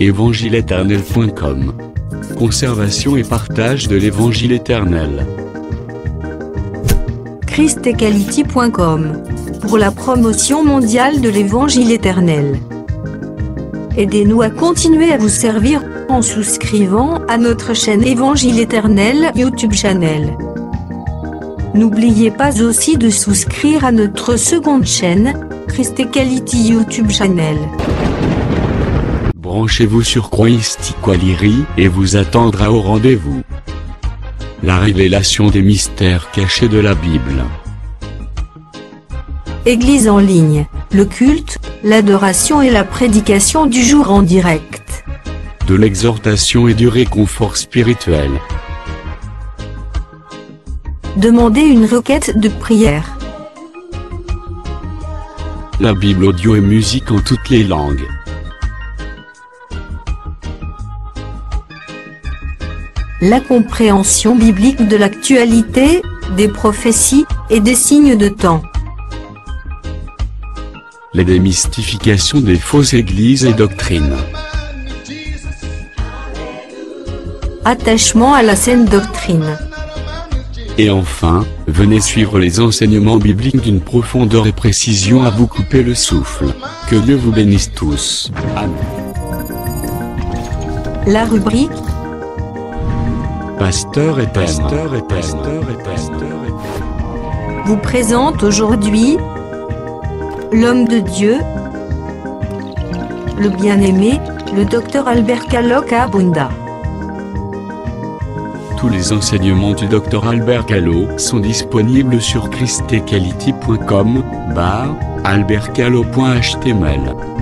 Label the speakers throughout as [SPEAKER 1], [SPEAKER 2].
[SPEAKER 1] évangileéternel.com. Conservation et partage de l'évangile éternel.
[SPEAKER 2] christequality.com pour la promotion mondiale de l'évangile éternel. Aidez-nous à continuer à vous servir en souscrivant à notre chaîne Évangile éternel YouTube channel. N'oubliez pas aussi de souscrire à notre seconde chaîne, Christ Equality YouTube channel.
[SPEAKER 1] Branchez-vous sur Christ Equality et vous attendra au rendez-vous. La révélation des mystères cachés de la Bible.
[SPEAKER 2] Église en ligne, le culte, l'adoration et la prédication du jour en direct.
[SPEAKER 1] De l'exhortation et du réconfort spirituel.
[SPEAKER 2] Demandez une requête de prière.
[SPEAKER 1] La Bible audio et musique en toutes les langues.
[SPEAKER 2] La compréhension biblique de l'actualité, des prophéties et des signes de temps.
[SPEAKER 1] La démystification des fausses églises et doctrines.
[SPEAKER 2] Attachement à la saine doctrine.
[SPEAKER 1] Et enfin, venez suivre les enseignements bibliques d'une profondeur et précision à vous couper le souffle. Que Dieu vous bénisse tous. Amen.
[SPEAKER 2] La rubrique
[SPEAKER 1] Pasteur et pasteur et pasteur et pasteur
[SPEAKER 2] vous présente aujourd'hui l'homme de Dieu, le bien-aimé, le docteur Albert Kalok Abunda.
[SPEAKER 1] Tous les enseignements du Dr Albert Gallo sont disponibles sur christequality.com, bar albertgallo.html.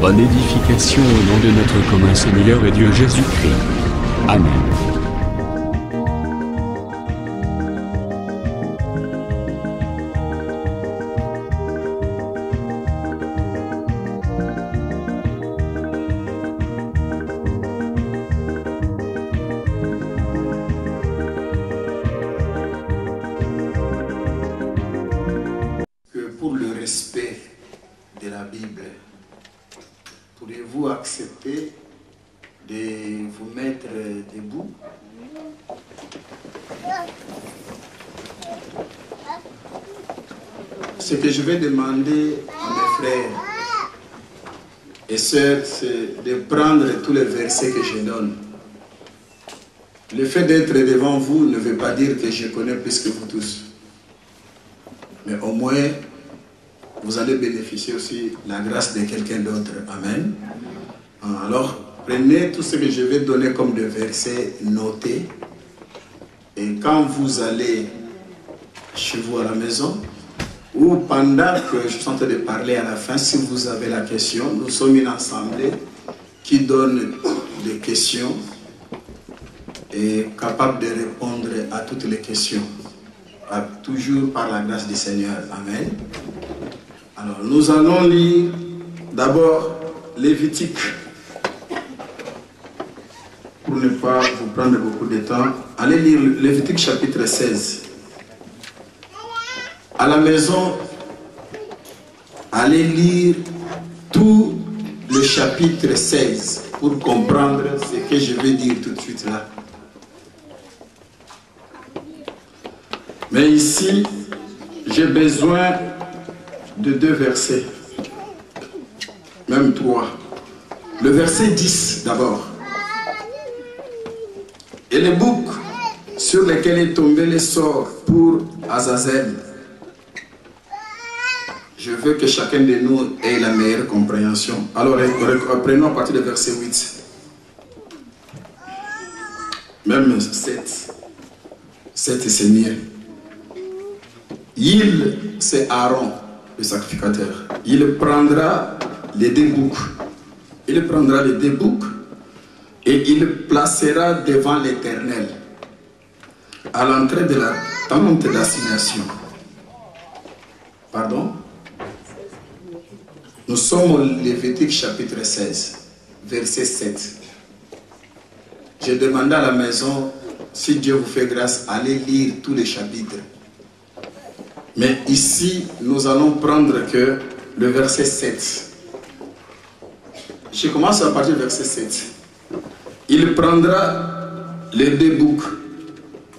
[SPEAKER 1] Bonne édification au nom de notre commun Seigneur et Dieu Jésus-Christ. Amen.
[SPEAKER 3] Je vais demander à mes frères et sœurs, de prendre tous les versets que je donne. Le fait d'être devant vous ne veut pas dire que je connais plus que vous tous. Mais au moins, vous allez bénéficier aussi de la grâce de quelqu'un d'autre. Amen. Alors, prenez tout ce que je vais donner comme des versets notés. Et quand vous allez chez vous à la maison, ou pendant que je suis en train de parler à la fin, si vous avez la question, nous sommes une assemblée qui donne des questions et capable de répondre à toutes les questions toujours par la grâce du Seigneur. Amen. Alors, nous allons lire d'abord Lévitique. Pour ne pas vous prendre beaucoup de temps, allez lire Lévitique chapitre 16. À la maison, allez lire tout le chapitre 16 pour comprendre ce que je vais dire tout de suite là. Mais ici, j'ai besoin de deux versets, même trois. Le verset 10 d'abord. Et les boucs sur lesquels est tombé le sort pour Azazel. Je veux que chacun de nous ait la meilleure compréhension. Alors, reprenons à partir du verset 8. Même 7. 7 c'est mieux. Il, c'est Aaron, le sacrificateur. Il prendra les deux boucs. Il prendra les deux boucs et il placera devant l'Éternel à l'entrée de la tente d'assignation. Pardon? Nous sommes au Lévitique chapitre 16, verset 7. J'ai demandé à la maison, si Dieu vous fait grâce, allez lire tous les chapitres. Mais ici, nous allons prendre que le verset 7. Je commence à partir du verset 7. Il prendra les deux boucs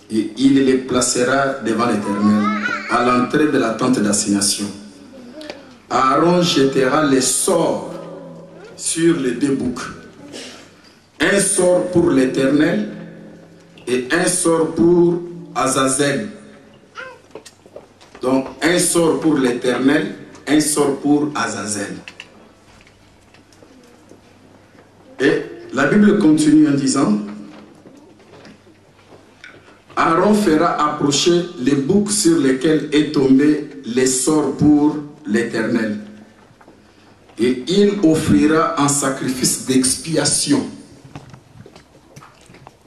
[SPEAKER 3] et il les placera devant l'Éternel à l'entrée de la tente d'assignation. Aaron jettera les sorts sur les deux boucs. Un sort pour l'Éternel et un sort pour Azazel. Donc un sort pour l'Éternel, un sort pour Azazel. Et la Bible continue en disant, Aaron fera approcher les boucs sur lesquels est tombé les sorts pour l'Éternel. Et il offrira un sacrifice d'expiation.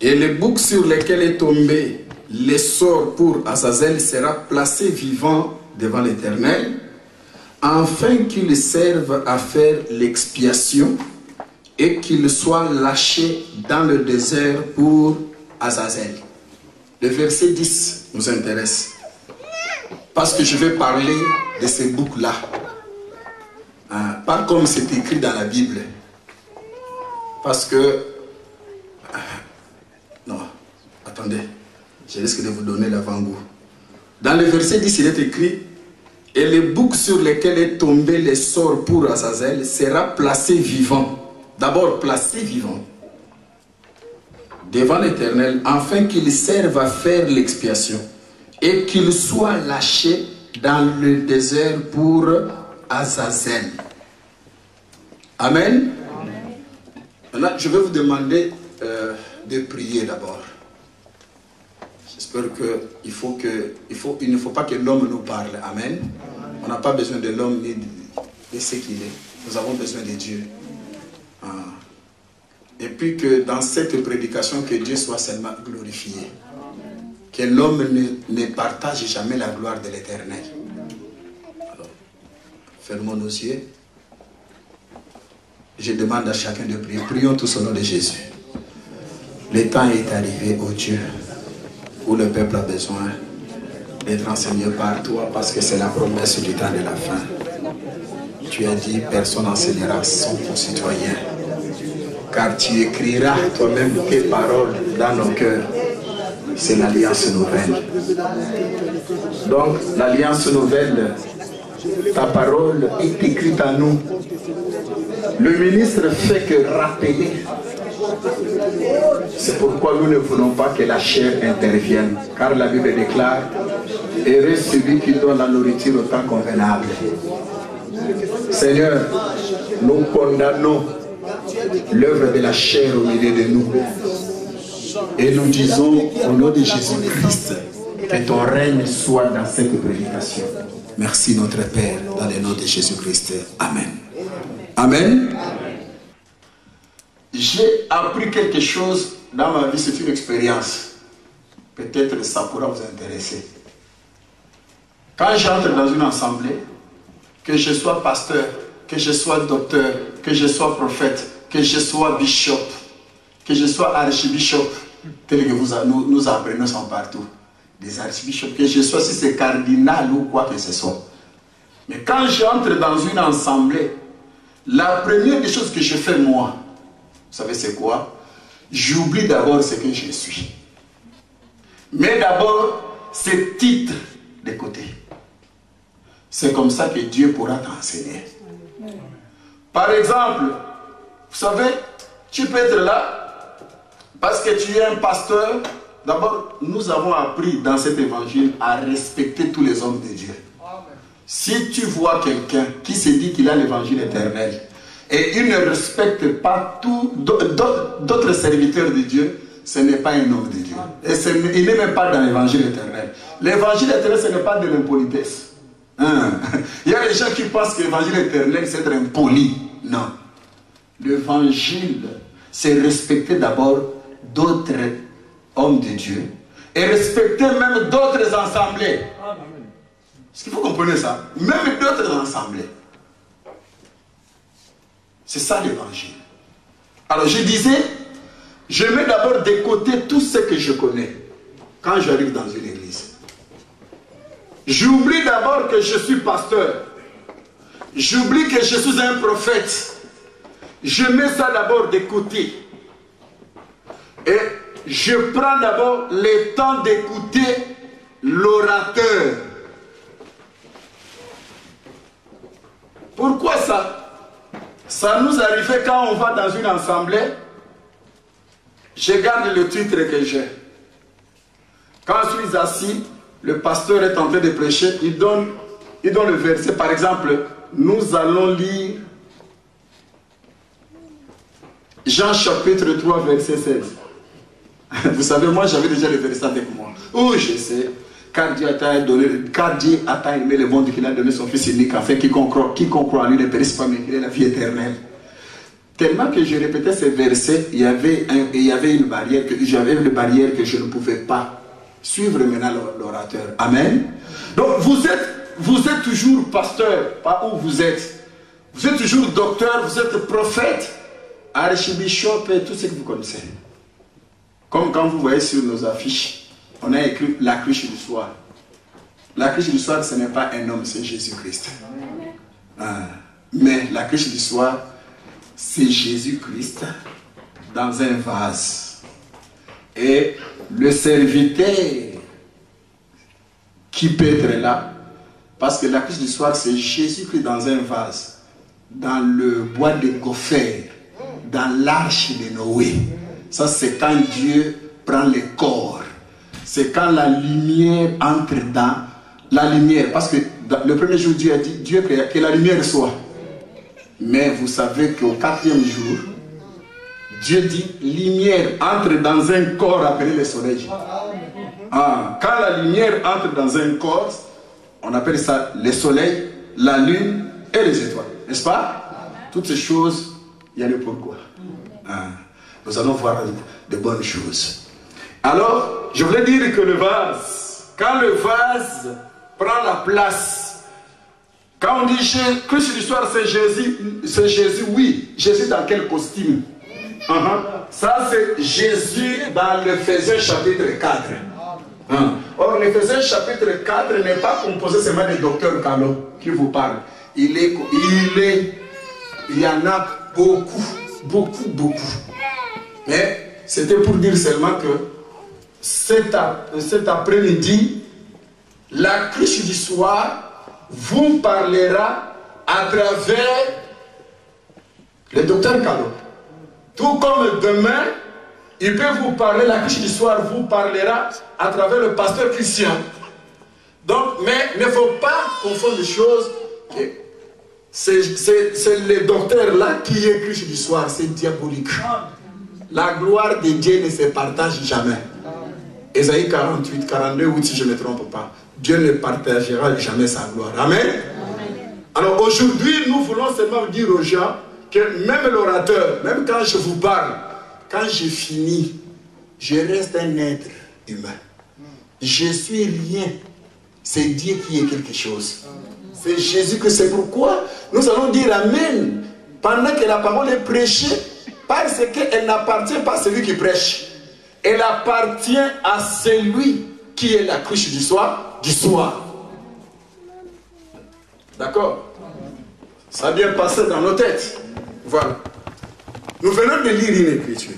[SPEAKER 3] Et les boucs sur lesquels est tombé les sorts pour Azazel sera placé vivant devant l'Éternel, afin qu'il serve à faire l'expiation et qu'il soit lâché dans le désert pour Azazel. Le verset 10 nous intéresse. Parce que je vais parler de ces boucs-là. Hein, pas comme c'est écrit dans la Bible. Parce que... Non, attendez. Je risque de vous donner l'avant-goût. Dans le verset 10, il est écrit Et le bouc sur lequel est tombé les sorts pour Azazel sera placé vivant. D'abord placé vivant devant l'Éternel, afin qu'il serve à faire l'expiation et qu'il soit lâché dans le désert pour Azazel. Amen. Je vais vous demander euh, de prier d'abord. J'espère qu'il faut que, il ne faut pas que l'homme nous parle. Amen. On n'a pas besoin de l'homme ni de, ce qu'il est. Nous avons besoin de Dieu. Ah. Et puis que dans cette prédication, que Dieu soit seulement glorifié. Que l'homme ne, ne, partage jamais la gloire de l'éternel. Alors, fermons nos yeux. Je demande à chacun de prier. Prions tous au nom de Jésus. Le temps est arrivé, oh Dieu, où le peuple a besoin d'être enseigné par toi parce que c'est la promesse du temps de la fin. Tu as dit, personne n'enseignera son concitoyen car tu écriras toi-même tes paroles dans nos cœurs. C'est l'alliance nouvelle. Donc, l'alliance nouvelle, ta parole est écrite à nous. Le ministre fait que rappeler. C'est pourquoi nous ne voulons pas que la chair intervienne, car la Bible déclare Heureux celui qui donne la nourriture au temps convenable. Seigneur, nous condamnons l'œuvre de la chair au milieu de nous. Et nous disons au nom de Jésus-Christ que ton règne soit dans cette prédication. Merci notre Père, dans le nom de Jésus-Christ. Amen. Amen. J'ai appris quelque chose dans ma vie, c'est une expérience. Peut-être ça pourra vous intéresser. Quand j'entre dans une assemblée, que je sois pasteur, que je sois docteur, que je sois prophète, que je sois bishop, que je sois archibishop, tel que vous, nous, nous apprenons sont partout. Des archibishops, que je sois si c'est cardinal ou quoi que ce soit. Mais quand j'entre dans une assemblée, la première des choses que je fais moi, vous savez c'est quoi? J'oublie d'abord ce que je suis. Mais d'abord, ces titres de côté. C'est comme ça que Dieu pourra t'enseigner. Par exemple, vous savez, tu peux être là parce que tu es un pasteur. D'abord, nous avons appris dans cet évangile à respecter tous les hommes de Dieu. Si tu vois quelqu'un qui se dit qu'il a l'évangile éternel et il ne respecte pas d'autres serviteurs de Dieu, ce n'est pas un homme de Dieu. Et il n'est même pas dans l'évangile éternel. L'évangile éternel, ce n'est pas de l'impolitesse. Hein? Il y a des gens qui pensent que l'évangile éternel, c'est être impoli. Non. L'évangile, c'est respecter d'abord d'autres hommes de Dieu et respecter même d'autres assemblées. Est-ce qu'il faut comprendre ça? Même d'autres assemblées. C'est ça l'évangile. Alors je disais, je mets d'abord de côté tout ce que je connais quand j'arrive dans une église. J'oublie d'abord que je suis pasteur. J'oublie que je suis un prophète. je mets ça d'abord de côté. Et je prends d'abord le temps d'écouter l'orateur. Pourquoi ça? Ça nous arrivait quand on va dans une assemblée, je garde le titre que j'ai. Quand je suis assis, le pasteur est en train de prêcher, il donne, il donne le verset. Par exemple, nous allons lire Jean chapitre 3, verset 16. Vous savez, moi j'avais déjà le verset avec moi. Oh, je sais. Car Dieu a donné, car Dieu a aimé le monde qu'il a donné son Fils unique afin quiconque croit, quiconque croit en lui ne périsse pas mais qu'il ait la vie éternelle. Tellement que je répétais ces versets, il y avait, il y avait une barrière, que j'avais une barrière que je ne pouvais pas suivre maintenant l'orateur. Amen. Donc vous êtes, vous êtes toujours pasteur, pas où vous êtes. Vous êtes toujours docteur, vous êtes prophète, archibishop et tout ce que vous connaissez. Comme quand vous voyez sur nos affiches, on a écrit la cruche du soir. La cruche du soir, ce n'est pas un homme, c'est Jésus-Christ. Ah. Mais la cruche du soir, c'est Jésus-Christ dans un vase. Et le serviteur qui peut être là, parce que la cruche du soir, c'est Jésus-Christ dans un vase, dans le bois de gopher, dans l'arche de Noé. Ça, c'est quand Dieu prend le corps. C'est quand la lumière entre dans la lumière. Parce que le premier jour, Dieu a dit, Dieu que la lumière soit. Mais vous savez qu'au quatrième jour, Dieu dit, lumière entre dans un corps appelé le soleil. Ah, quand la lumière entre dans un corps, on appelle ça le soleil, la lune et les étoiles. N'est-ce pas? Toutes ces choses, il y a le pourquoi. Ah, nous allons voir de bonnes choses. Alors, je voulais dire que le vase, quand le vase prend la place quand on dit Christ l'histoire c'est Jésus, c'est Jésus, oui. Jésus dans quel costume? Uh-huh. Ça c'est Jésus dans l'Ephésiens chapitre 4. Uh-huh. Or l'Ephésiens chapitre 4 n'est pas composé seulement de docteur Carlo qui vous parle. Il est, il est, il y en a beaucoup, beaucoup, beaucoup. Mais c'était pour dire seulement que cet, cet après-midi, la cruche du soir vous parlera à travers le docteur Calo. Tout comme demain, il peut vous parler, la cruche du soir vous parlera à travers le pasteur Christian. Donc, mais il ne faut pas confondre les choses. C'est le docteur là qui est cruche du soir, c'est diabolique. La gloire de Dieu ne se partage jamais. Ésaïe 48, 42, ou si je ne me trompe pas. Dieu ne partagera jamais sa gloire. Amen. Alors aujourd'hui, nous voulons seulement dire aux gens que même l'orateur, même quand je vous parle, quand je finis, je reste un être humain. Je suis rien. C'est Dieu qui est quelque chose. C'est Jésus que c'est pourquoi nous allons dire Amen pendant que la parole est prêchée, parce qu'elle n'appartient pas à celui qui prêche. Elle appartient à celui qui est la cruche du soir, du soir. D'accord? Ça a bien passé dans nos têtes. Voilà. Nous venons de lire une écriture.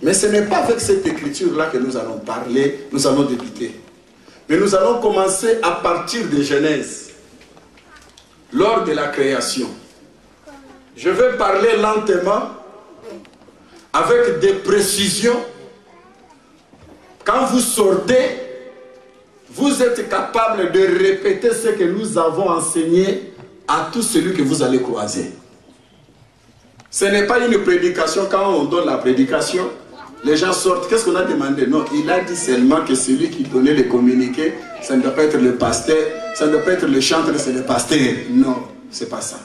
[SPEAKER 3] Mais ce n'est pas avec cette écriture-là que nous allons parler, nous allons débuter. Mais nous allons commencer à partir de Genèse, lors de la création. Je vais parler lentement, avec des précisions. Quand vous sortez, vous êtes capable de répéter ce que nous avons enseigné à tout celui que vous allez croiser. Ce n'est pas une prédication, quand on donne la prédication, les gens sortent, qu'est-ce qu'on a demandé? Non, il a dit seulement que celui qui donnait les communiqués, ça ne doit pas être le pasteur, ça ne doit pas être le chanteur, c'est le pasteur. Non, c'est pas ça.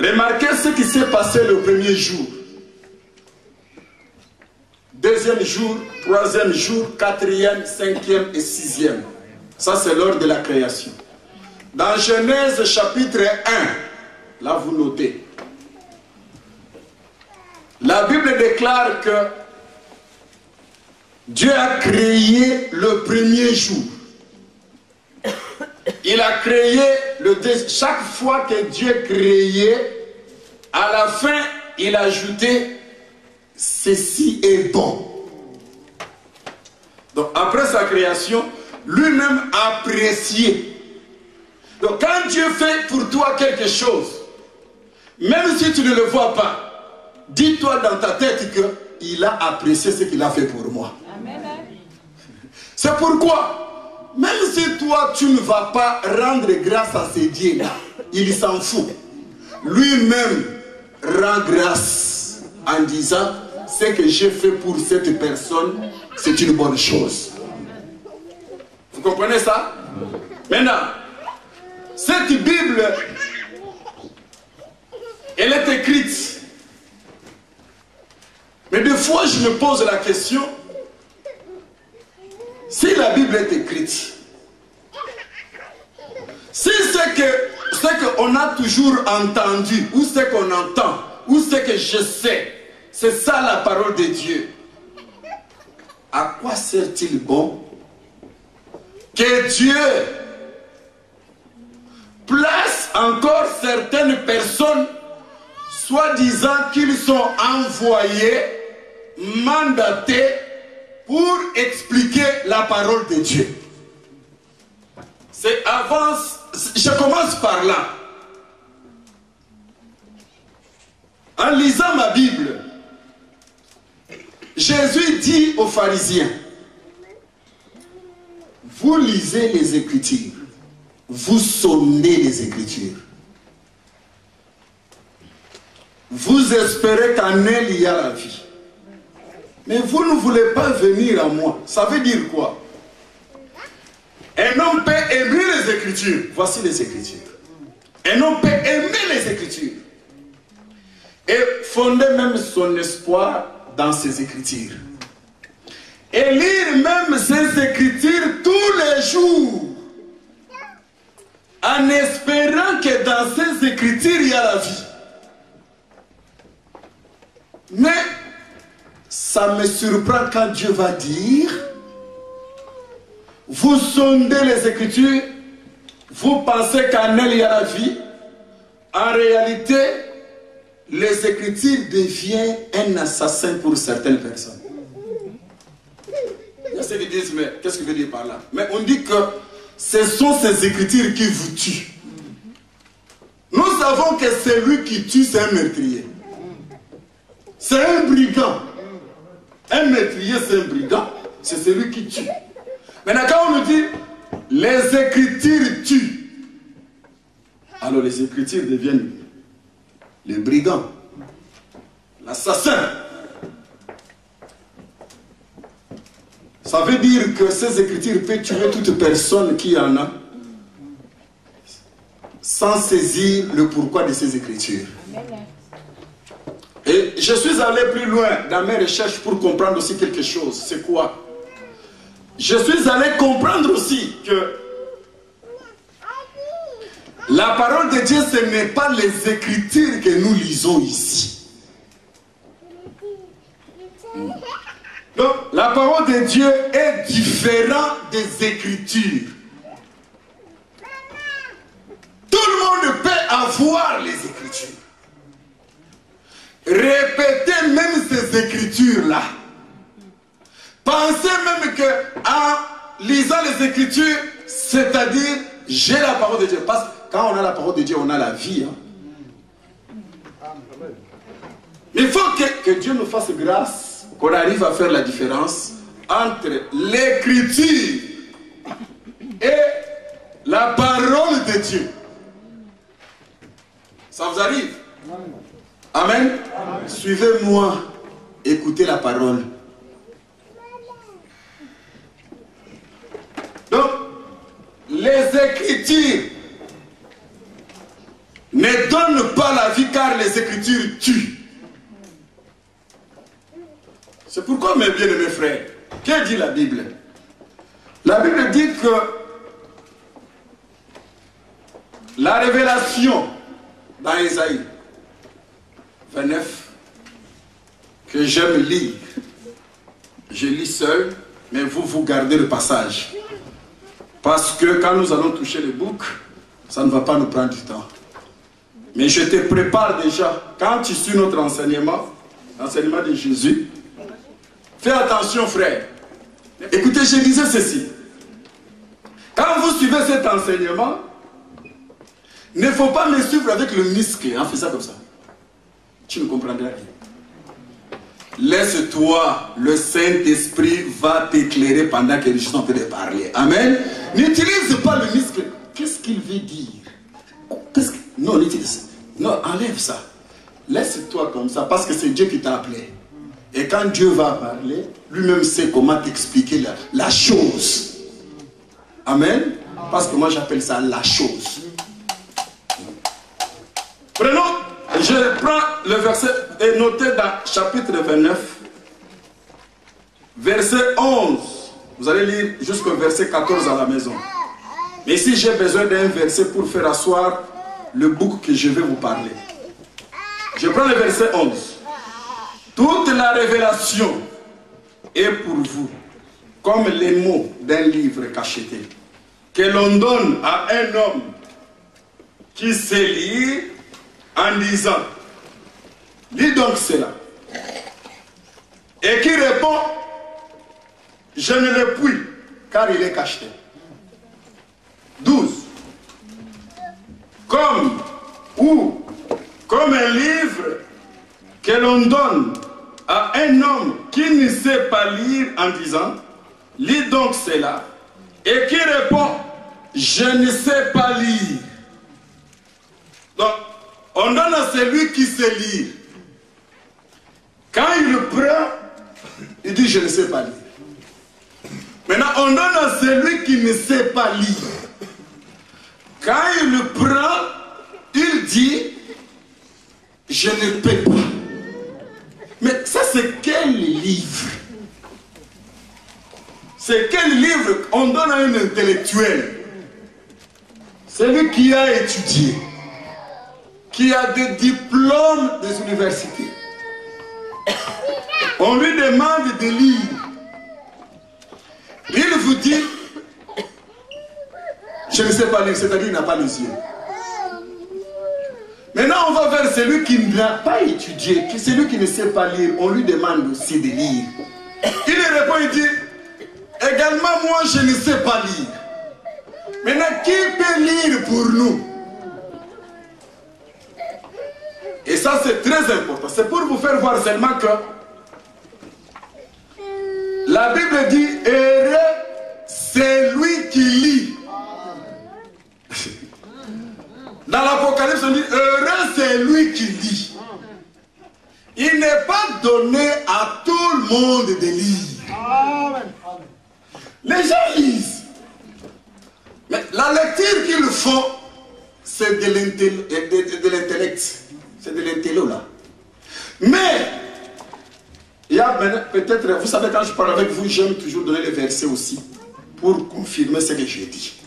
[SPEAKER 3] Remarquez ce qui s'est passé le premier jour deuxième jour, troisième jour, quatrième, cinquième et sixième. Ça, c'est l'ordre de la création. Dans Genèse chapitre 1, là vous notez, la Bible déclare que Dieu a créé le premier jour. Il a créé le chaque fois que Dieu créait, à la fin, il ajoutait ceci est bon. Donc après sa création, lui-même apprécié. Donc quand Dieu fait pour toi quelque chose, même si tu ne le vois pas, dis-toi dans ta tête que il a apprécié ce qu'il a fait pour moi. C'est pourquoi, même si toi tu ne vas pas rendre grâce à ces dieux-là, il s'en fout. Lui-même rend grâce en disant ce que j'ai fait pour cette personne, c'est une bonne chose. Vous comprenez ça? Maintenant, cette Bible, elle est écrite. Mais des fois, je me pose la question, si la Bible est écrite, si c'est que ce qu'on a toujours entendu, ou ce qu'on entend, ou ce que je sais, c'est ça la parole de Dieu. À quoi sert-il bon que Dieu place encore certaines personnes, soi-disant qu'ils sont envoyés, mandatés pour expliquer la parole de Dieu? C'est avant, je commence par là. En lisant ma Bible, Jésus dit aux pharisiens, vous lisez les Écritures, vous sonnez les Écritures. Vous espérez qu'en elle il y a la vie. Mais vous ne voulez pas venir à moi. Ça veut dire quoi? Un homme peut aimer les Écritures. Voici les Écritures. Un homme peut aimer les Écritures. Et fonder même son espoir dans ses Écritures. Et lire même ces Écritures tous les jours. En espérant que dans ces Écritures, il y a la vie. Mais ça me surprend quand Dieu va dire, vous sondez les Écritures, vous pensez qu'en elles il y a la vie. En réalité, les Écritures deviennent un assassin pour certaines personnes. Il y a ceux qui disent, mais qu'est-ce que veut dire par là? Mais on dit que ce sont ces Écritures qui vous tuent. Nous savons que celui qui tue, c'est un meurtrier. C'est un brigand. Un meurtrier, c'est un brigand. C'est celui qui tue. Maintenant, quand on nous dit les écritures tuent, alors les écritures deviennent les brigands, l'assassin. Ça veut dire que ces écritures peuvent tuer toute personne qui en a sans saisir le pourquoi de ces écritures. Et je suis allé plus loin dans mes recherches pour comprendre aussi quelque chose. C'est quoi? Je suis allé comprendre aussi que la parole de Dieu, ce n'est pas les écritures que nous lisons ici. Donc, la parole de Dieu est différente des écritures. Tout le monde peut avoir les écritures. Répétez même ces écritures-là. Pensez même que en lisant les écritures, c'est-à-dire j'ai la parole de Dieu. Parce quand on a la parole de Dieu, on a la vie. hein. Il faut que Dieu nous fasse grâce, qu'on arrive à faire la différence entre l'écriture et la parole de Dieu. Ça vous arrive? Amen. Suivez-moi, écoutez la parole. Donc, les écritures ne donnent pas la vie car les écritures tuent. C'est pourquoi, mes bien-aimés frères, que dit la Bible? La Bible dit que la révélation dans Isaïe 29 que j'aime lire. Je lis seul, mais vous, vous gardez le passage. Parce que quand nous allons toucher les boucs, ça ne va pas nous prendre du temps. Mais je te prépare déjà. Quand tu suis notre enseignement, l'enseignement de Jésus, fais attention frère. Écoutez, je disais ceci. Quand vous suivez cet enseignement, ne faut pas me suivre avec le muscle. On fait ça comme ça. Tu ne comprendras rien. Laisse-toi, le Saint-Esprit va t'éclairer pendant que je suis en train de parler. Amen. N'utilise pas le muscle. Qu'est-ce qu'il veut dire? Non. Non, enlève ça. Laisse-toi comme ça parce que c'est Dieu qui t'a appelé. Et quand Dieu va parler, lui-même sait comment t'expliquer la, la chose. Amen? Parce que moi j'appelle ça la chose. Prenons je prends le verset et noté dans chapitre 29, verset 11. Vous allez lire jusqu'au verset 14 à la maison. Mais si j'ai besoin d'un verset pour faire asseoir le bouc que je vais vous parler. Je prends le verset 11. Toute la révélation est pour vous comme les mots d'un livre cacheté que l'on donne à un homme qui sait lire en disant, lis donc cela. Et qui répond, je ne le puis, car il est caché. 12. Comme, ou, comme un livre que l'on donne à un homme qui ne sait pas lire en disant, lis donc cela, et qui répond, je ne sais pas lire. Donc, on donne à celui qui sait lire. Quand il le prend, il dit je ne sais pas lire. Maintenant, on donne à celui qui ne sait pas lire. Quand il le prend, il dit je ne peux pas. Mais ça, c'est quel livre? C'est quel livre on donne à un intellectuel? Celui qui a étudié qui a des diplômes des universités. On lui demande de lire. Il vous dit, je ne sais pas lire, c'est-à-dire qu'il n'a pas les yeux. Maintenant, on va vers celui qui n'a pas étudié, celui qui ne sait pas lire, on lui demande aussi de lire. Il répond, il dit, également moi je ne sais pas lire. Maintenant, qui peut lire pour nous? Et ça, c'est très important. C'est pour vous faire voir seulement que la Bible dit heureux, c'est lui qui lit. Dans l'Apocalypse, on dit heureux, c'est lui qui lit. Il n'est pas donné à tout le monde de lire. Les gens lisent. Mais la lecture qu'ils font, c'est de l'intellect. C'est de l'intello là. Mais, il y a peut-être, vous savez, quand je parle avec vous, j'aime toujours donner les versets aussi pour confirmer ce que j'ai dit.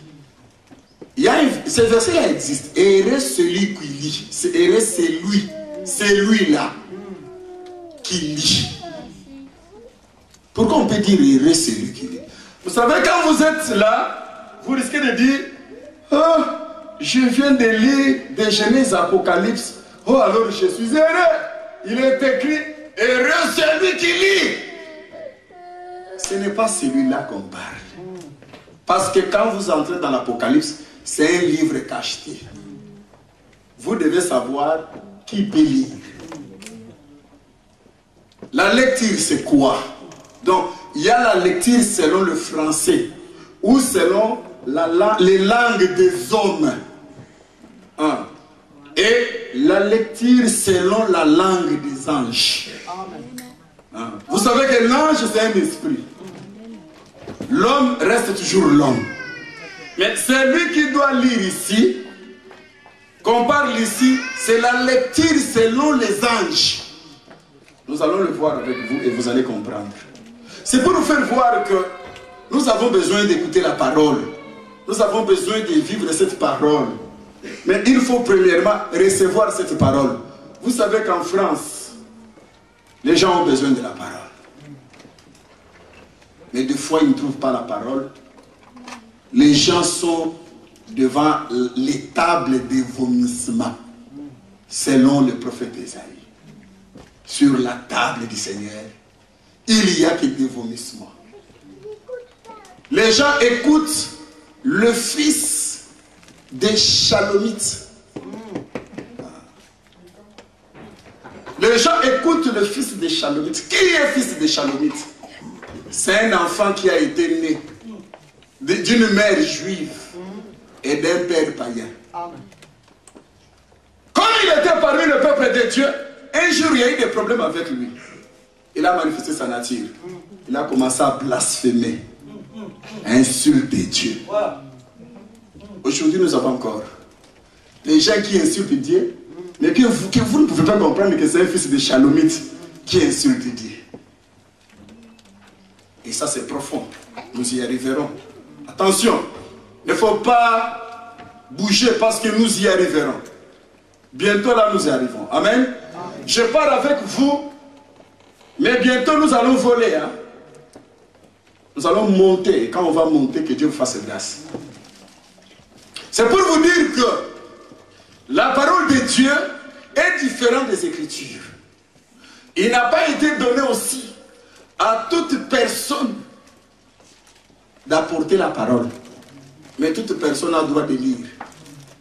[SPEAKER 3] Il y a ce verset-là existe. Heureux celui qui lit. C'est lui. C'est lui-là qui lit. Pourquoi on peut dire heureux celui qui lit? Vous savez, quand vous êtes là, vous risquez de dire oh, je viens de lire des Genèse Apocalypse Oh, alors je suis heureux. Il est écrit, heureux celui qui lit. Ce n'est pas celui-là qu'on parle. Parce que quand vous entrez dans l'Apocalypse, c'est un livre cacheté. Vous devez savoir qui peut lire. La lecture, c'est quoi? Donc, il y a la lecture selon le français ou selon les langues des hommes. Hein? et la lecture selon la langue des anges. Hein? Vous savez que l'ange, c'est un esprit. L'homme reste toujours l'homme. Mais celui qui doit lire ici, qu'on parle ici, c'est la lecture selon les anges. Nous allons le voir avec vous et vous allez comprendre. C'est pour nous faire voir que nous avons besoin d'écouter la parole. Nous avons besoin de vivre cette parole. Mais il faut premièrement recevoir cette parole. Vous savez qu'en France, les gens ont besoin de la parole. Mais des fois, ils ne trouvent pas la parole. Les gens sont devant les tables de vomissement. selon le prophète Isaïe. Sur la table du Seigneur, il y a que des vomissements. Les gens écoutent le fils des Chalomites. Les gens écoutent le fils des Chalomites. Qui est fils des Chalomites C'est un enfant qui a été né d'une mère juive et d'un père païen. Comme il était parmi le peuple de Dieu, un jour il y a eu des problèmes avec lui. Il a manifesté sa nature. Il a commencé à blasphémer, à insulter Dieu. Aujourd'hui, nous avons encore les gens qui insultent Dieu, mais que vous, que vous ne pouvez pas comprendre que c'est un fils de Shalomite qui insulte Dieu. Et ça, c'est profond. Nous y arriverons. Attention, il ne faut pas bouger parce que nous y arriverons. Bientôt là, nous y arrivons. Amen. Je pars avec vous, mais bientôt nous allons voler. Hein. Nous allons monter. Et quand on va monter, que Dieu vous fasse grâce. C'est pour vous dire que la parole de Dieu est différente des Écritures. Il n'a pas été donné aussi à toute personne d'apporter la parole. Mais toute personne a le droit de lire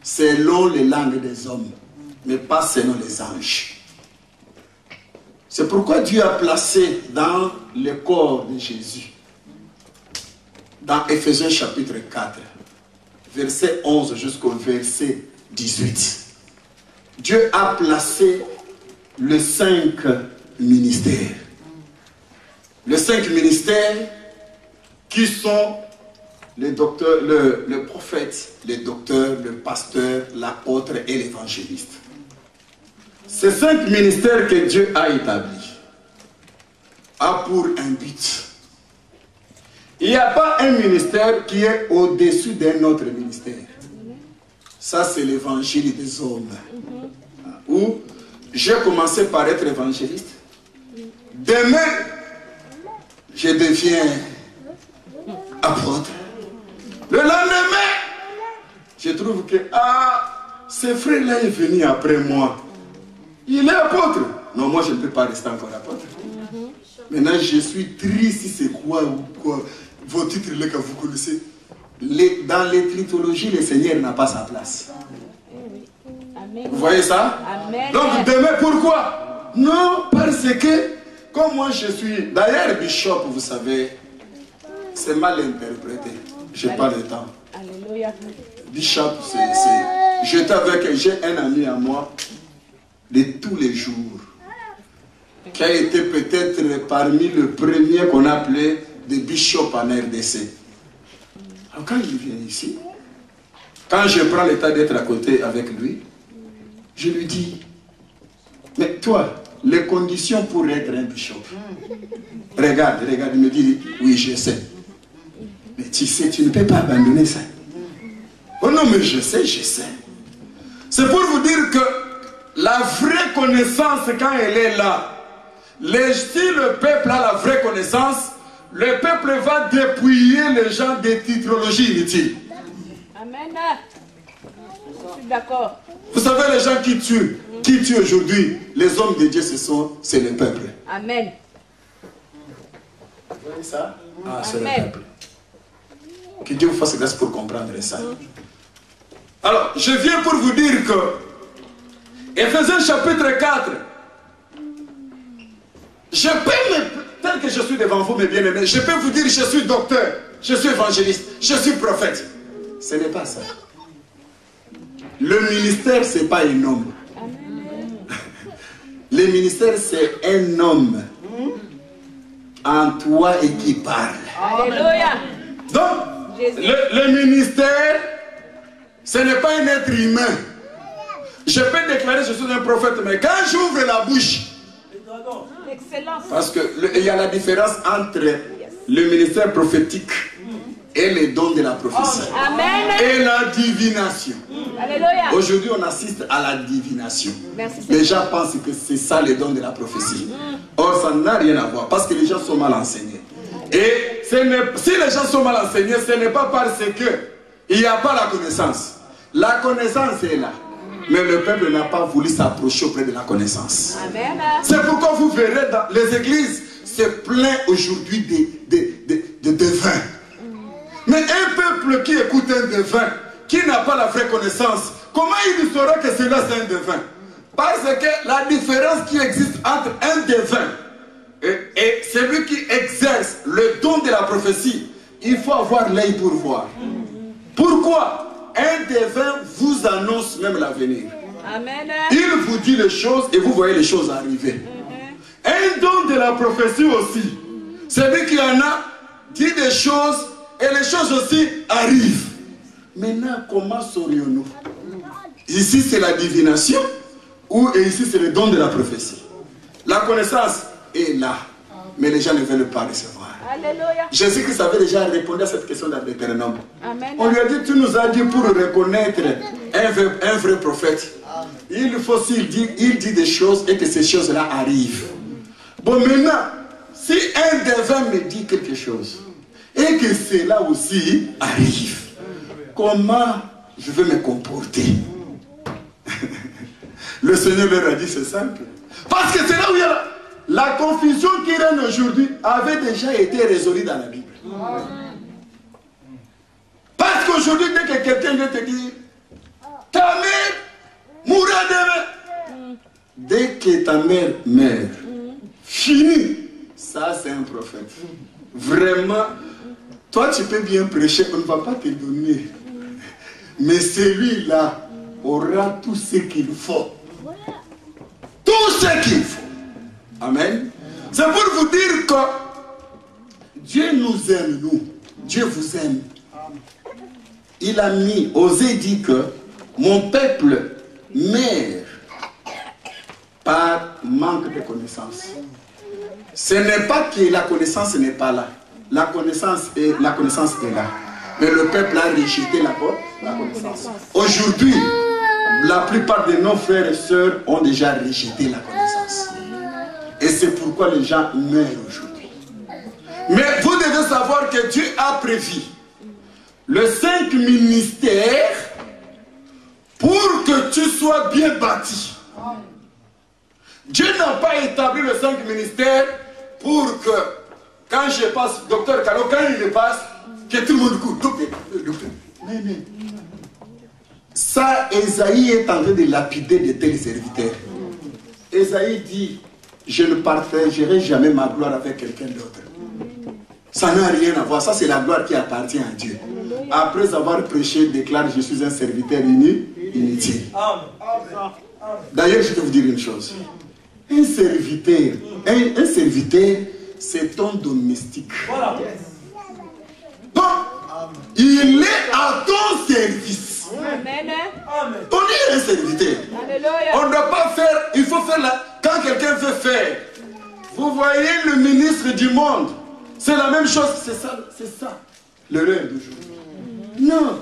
[SPEAKER 3] selon les langues des hommes, mais pas selon les anges. C'est pourquoi Dieu a placé dans le corps de Jésus, dans Ephésiens chapitre 4, verset 11 jusqu'au verset 18, Dieu a placé les cinq ministères. Les cinq ministères qui sont les docteurs, le, prophète, les docteurs, le pasteur, l'apôtre et l'évangéliste? Ces cinq ministères que Dieu a établis a pour un but. Il n'y a pas un ministère qui est au-dessus d'un autre ministère. Ça, c'est l'évangile des hommes. Où j'ai commencé par être évangéliste. Demain, je deviens apôtre. Le lendemain, je trouve que ah, ce frère-là est venu après moi. Il est apôtre. Non, moi je ne peux pas rester encore apôtre. Maintenant, je suis triste si c'est quoi ou quoi. Vos titres là que vous connaissez. Les- dans l'écritologie, le Seigneur n'a pas sa place. Vous voyez ça?
[SPEAKER 4] Amen.
[SPEAKER 3] Donc demain, pourquoi? Non, parce que, comme moi je suis... D'ailleurs, Bishop, vous savez, c'est mal interprété. Je n'ai pas le temps.
[SPEAKER 4] Alléluia.
[SPEAKER 3] Bishop, c'est... J'étais avec... J'ai un ami à moi de tous les jours qui a été peut-être parmi le premier qu'on appelait des bishops en RDC. Alors quand il vient ici, quand je prends l'état d'être à côté avec lui, je lui dis, mais toi, les conditions pour être un bishop, regarde, regarde, il me dit, oui, je sais. Mais tu sais, tu ne peux pas abandonner ça. Oh non, mais je sais, je sais. C'est pour vous dire que la vraie connaissance, quand elle est là, les- si le peuple a la vraie connaissance, le peuple va dépouiller les gens des titrologies inutiles.
[SPEAKER 4] Amen. Je suis d'accord.
[SPEAKER 3] Vous savez, les gens qui tuent, qui tuent aujourd'hui, les hommes de Dieu, ce sont, c'est le peuple.
[SPEAKER 4] Amen.
[SPEAKER 3] Vous voyez ça? Ah, c'est le
[SPEAKER 4] Amen.
[SPEAKER 3] peuple. Que Dieu vous fasse grâce pour comprendre ça. Alors, je viens pour vous dire que Ephésiens chapitre 4, je peux me, tel que je suis devant vous, mes bien-aimés, je peux vous dire je suis docteur, je suis évangéliste, je suis prophète. Ce n'est pas ça. Le ministère, ce n'est pas un homme. Le ministère, c'est un homme en toi et qui parle.
[SPEAKER 4] Alléluia.
[SPEAKER 3] Donc. Le, le ministère, ce n'est pas un être humain. Je peux déclarer que je suis un prophète, mais quand j'ouvre la bouche, parce que le- il y a la différence entre le ministère prophétique et les dons de la prophétie
[SPEAKER 4] Amen.
[SPEAKER 3] et la divination.
[SPEAKER 4] Alléluia.
[SPEAKER 3] Aujourd'hui, on assiste à la divination.
[SPEAKER 4] Merci,
[SPEAKER 3] Les gens pensent que c'est ça les dons de la prophétie. Or, ça n'a rien à voir parce que les gens sont mal enseignés. Et ce si les gens sont mal enseignés, ce n'est pas parce que il n'y a pas la connaissance. La connaissance est là. Mais le peuple n'a pas voulu s'approcher auprès de la connaissance. C'est pourquoi vous verrez dans les églises, c'est plein aujourd'hui de, de, de, de devins. Mais un peuple qui écoute un devin, qui n'a pas la vraie connaissance, comment il saura que cela c'est un devin? Parce que la différence qui existe entre un devin et, et celui qui exerce le don de la prophétie, il faut avoir l'œil pour voir. Pourquoi? Un devin vous annonce même l'avenir. Il vous dit les choses et vous voyez les choses arriver. Un don de la prophétie aussi. Celui qui en a dit des choses et les choses aussi arrivent. Maintenant, comment saurions-nous? Ici, c'est la divination ou et ici, c'est le don de la prophétie? La connaissance est là, mais les gens ne veulent pas recevoir. Jésus-Christ avait déjà répondu à cette question dans Deutéronome. On lui a dit, tu nous as dit pour reconnaître un vrai, un vrai prophète. Il faut s'il dit, il dit des choses et que ces choses-là arrivent. Bon, maintenant, si un devin me dit quelque chose et que cela aussi arrive, comment je vais me comporter? Le Seigneur leur a dit, c'est simple. Parce que c'est là où il y a la, confusion qui règne aujourd'hui avait déjà été résolue dans la Bible. Parce qu'aujourd'hui, dès que quelqu'un vient te dire, ta mère mourra demain. Dès que ta mère meurt, fini. Ça, c'est un prophète. Vraiment, toi, tu peux bien prêcher, on ne va pas te donner. Mais celui-là aura tout ce qu'il faut. Tout ce qu'il faut. Amen. C'est pour vous dire que Dieu nous aime, nous. Dieu vous aime. Il a mis, osé dire que mon peuple meurt par manque de connaissance. Ce n'est pas que la connaissance n'est pas là. La connaissance est, la connaissance est là. Mais le peuple a rejeté la, la connaissance. Aujourd'hui, la plupart de nos frères et sœurs ont déjà rejeté la connaissance. Et c'est pourquoi les gens meurent aujourd'hui. Mais vous devez savoir que Dieu a prévu le cinq ministères pour que tu sois bien bâti. Dieu n'a pas établi le cinq ministères pour que quand je passe, docteur Calo, quand il passe, que tout le monde court. Ça, Esaïe est en train de lapider de tels serviteurs. Esaïe dit, je ne partagerai jamais ma gloire avec quelqu'un d'autre. Ça n'a rien à voir. Ça, c'est la gloire qui appartient à Dieu. Après avoir prêché, déclare, je suis un serviteur uni, inutile. D'ailleurs, je vais vous dire une chose. Un serviteur, un, un serviteur, c'est ton domestique. Bon, il est à ton service.
[SPEAKER 4] Amen.
[SPEAKER 3] On est un serviteur.
[SPEAKER 4] Alléluia.
[SPEAKER 3] On ne doit pas faire, il faut faire la, quand quelqu'un veut faire. Vous voyez le ministre du monde, c'est la même chose, c'est ça, c'est ça, l'erreur d'aujourd'hui. Non,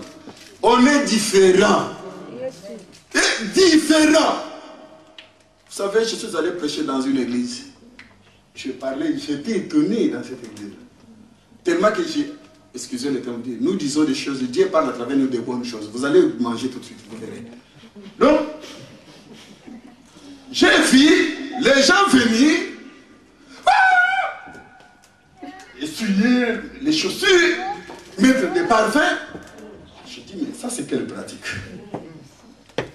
[SPEAKER 3] on est différent. Et différent. Vous savez, je suis allé prêcher dans une église. Je parlais, j'étais étonné dans cette église. Tellement que j'ai, excusez le terme, nous disons des choses, Dieu parle à travers nous des bonnes choses. Vous allez manger tout de suite, vous verrez. Donc, j'ai vu les gens venir, ah, essuyer les chaussures, mettre des parfums. Je dis, mais ça c'est quelle pratique?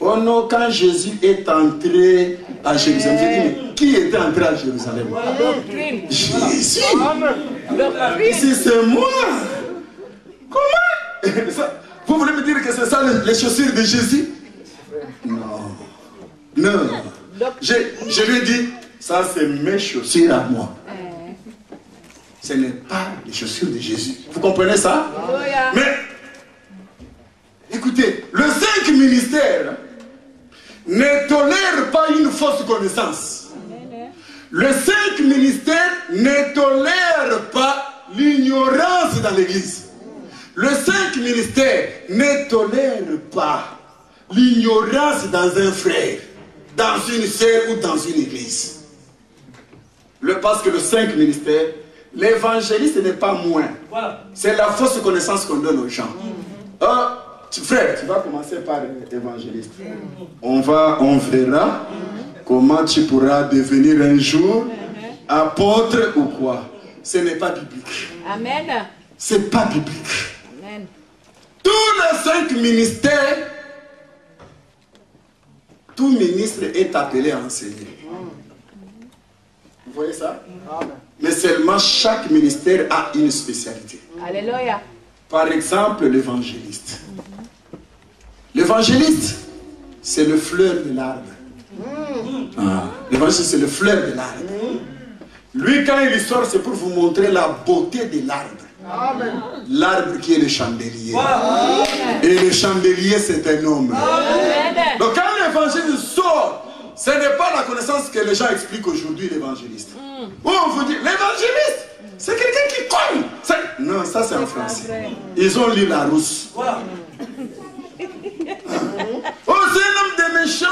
[SPEAKER 3] Oh non, quand Jésus est entré à Jérusalem, j'ai dit, mais qui était entré à Jérusalem? Jésus. Si c'est moi. Comment? Vous voulez me dire que c'est ça les chaussures de Jésus? Non. Non. Je, je lui ai dit, ça c'est mes chaussures à moi. Ce n'est pas les chaussures de Jésus. Vous comprenez ça? Mais, écoutez, le cinq ministère ne tolère pas une fausse connaissance. Le cinq ministère ne tolère pas l'ignorance dans l'église. Le cinq ministère ne tolère pas l'ignorance dans un frère, dans une sœur ou dans une église. Le, parce que le cinq ministère, l'évangéliste n'est pas moins. C'est la fausse connaissance qu'on donne aux gens. Euh, tu- frère, tu vas commencer par évangéliste. On va, on verra comment tu pourras devenir un jour apôtre ou quoi. Ce n'est pas biblique.
[SPEAKER 4] Amen.
[SPEAKER 3] C'est pas biblique.
[SPEAKER 4] Amen.
[SPEAKER 3] Tous les cinq ministères, tout ministre est appelé à enseigner. Vous voyez ça? Mais seulement chaque ministère a une spécialité.
[SPEAKER 4] Alléluia.
[SPEAKER 3] Par exemple, l'évangéliste. L'évangéliste, c'est le fleur de l'arbre. Ah, L'évangéliste, c'est le fleur de l'arbre. Lui, quand il sort, c'est pour vous montrer la beauté de l'arbre. L'arbre qui est le chandelier. Et le chandelier, c'est un homme. Donc quand l'évangéliste sort, ce n'est pas la connaissance que les gens expliquent aujourd'hui l'évangéliste. Où on vous dit, l'évangéliste, c'est quelqu'un qui cogne. Non, ça c'est en français. Ils ont lu la rousse. Oh, c'est un homme de méchant.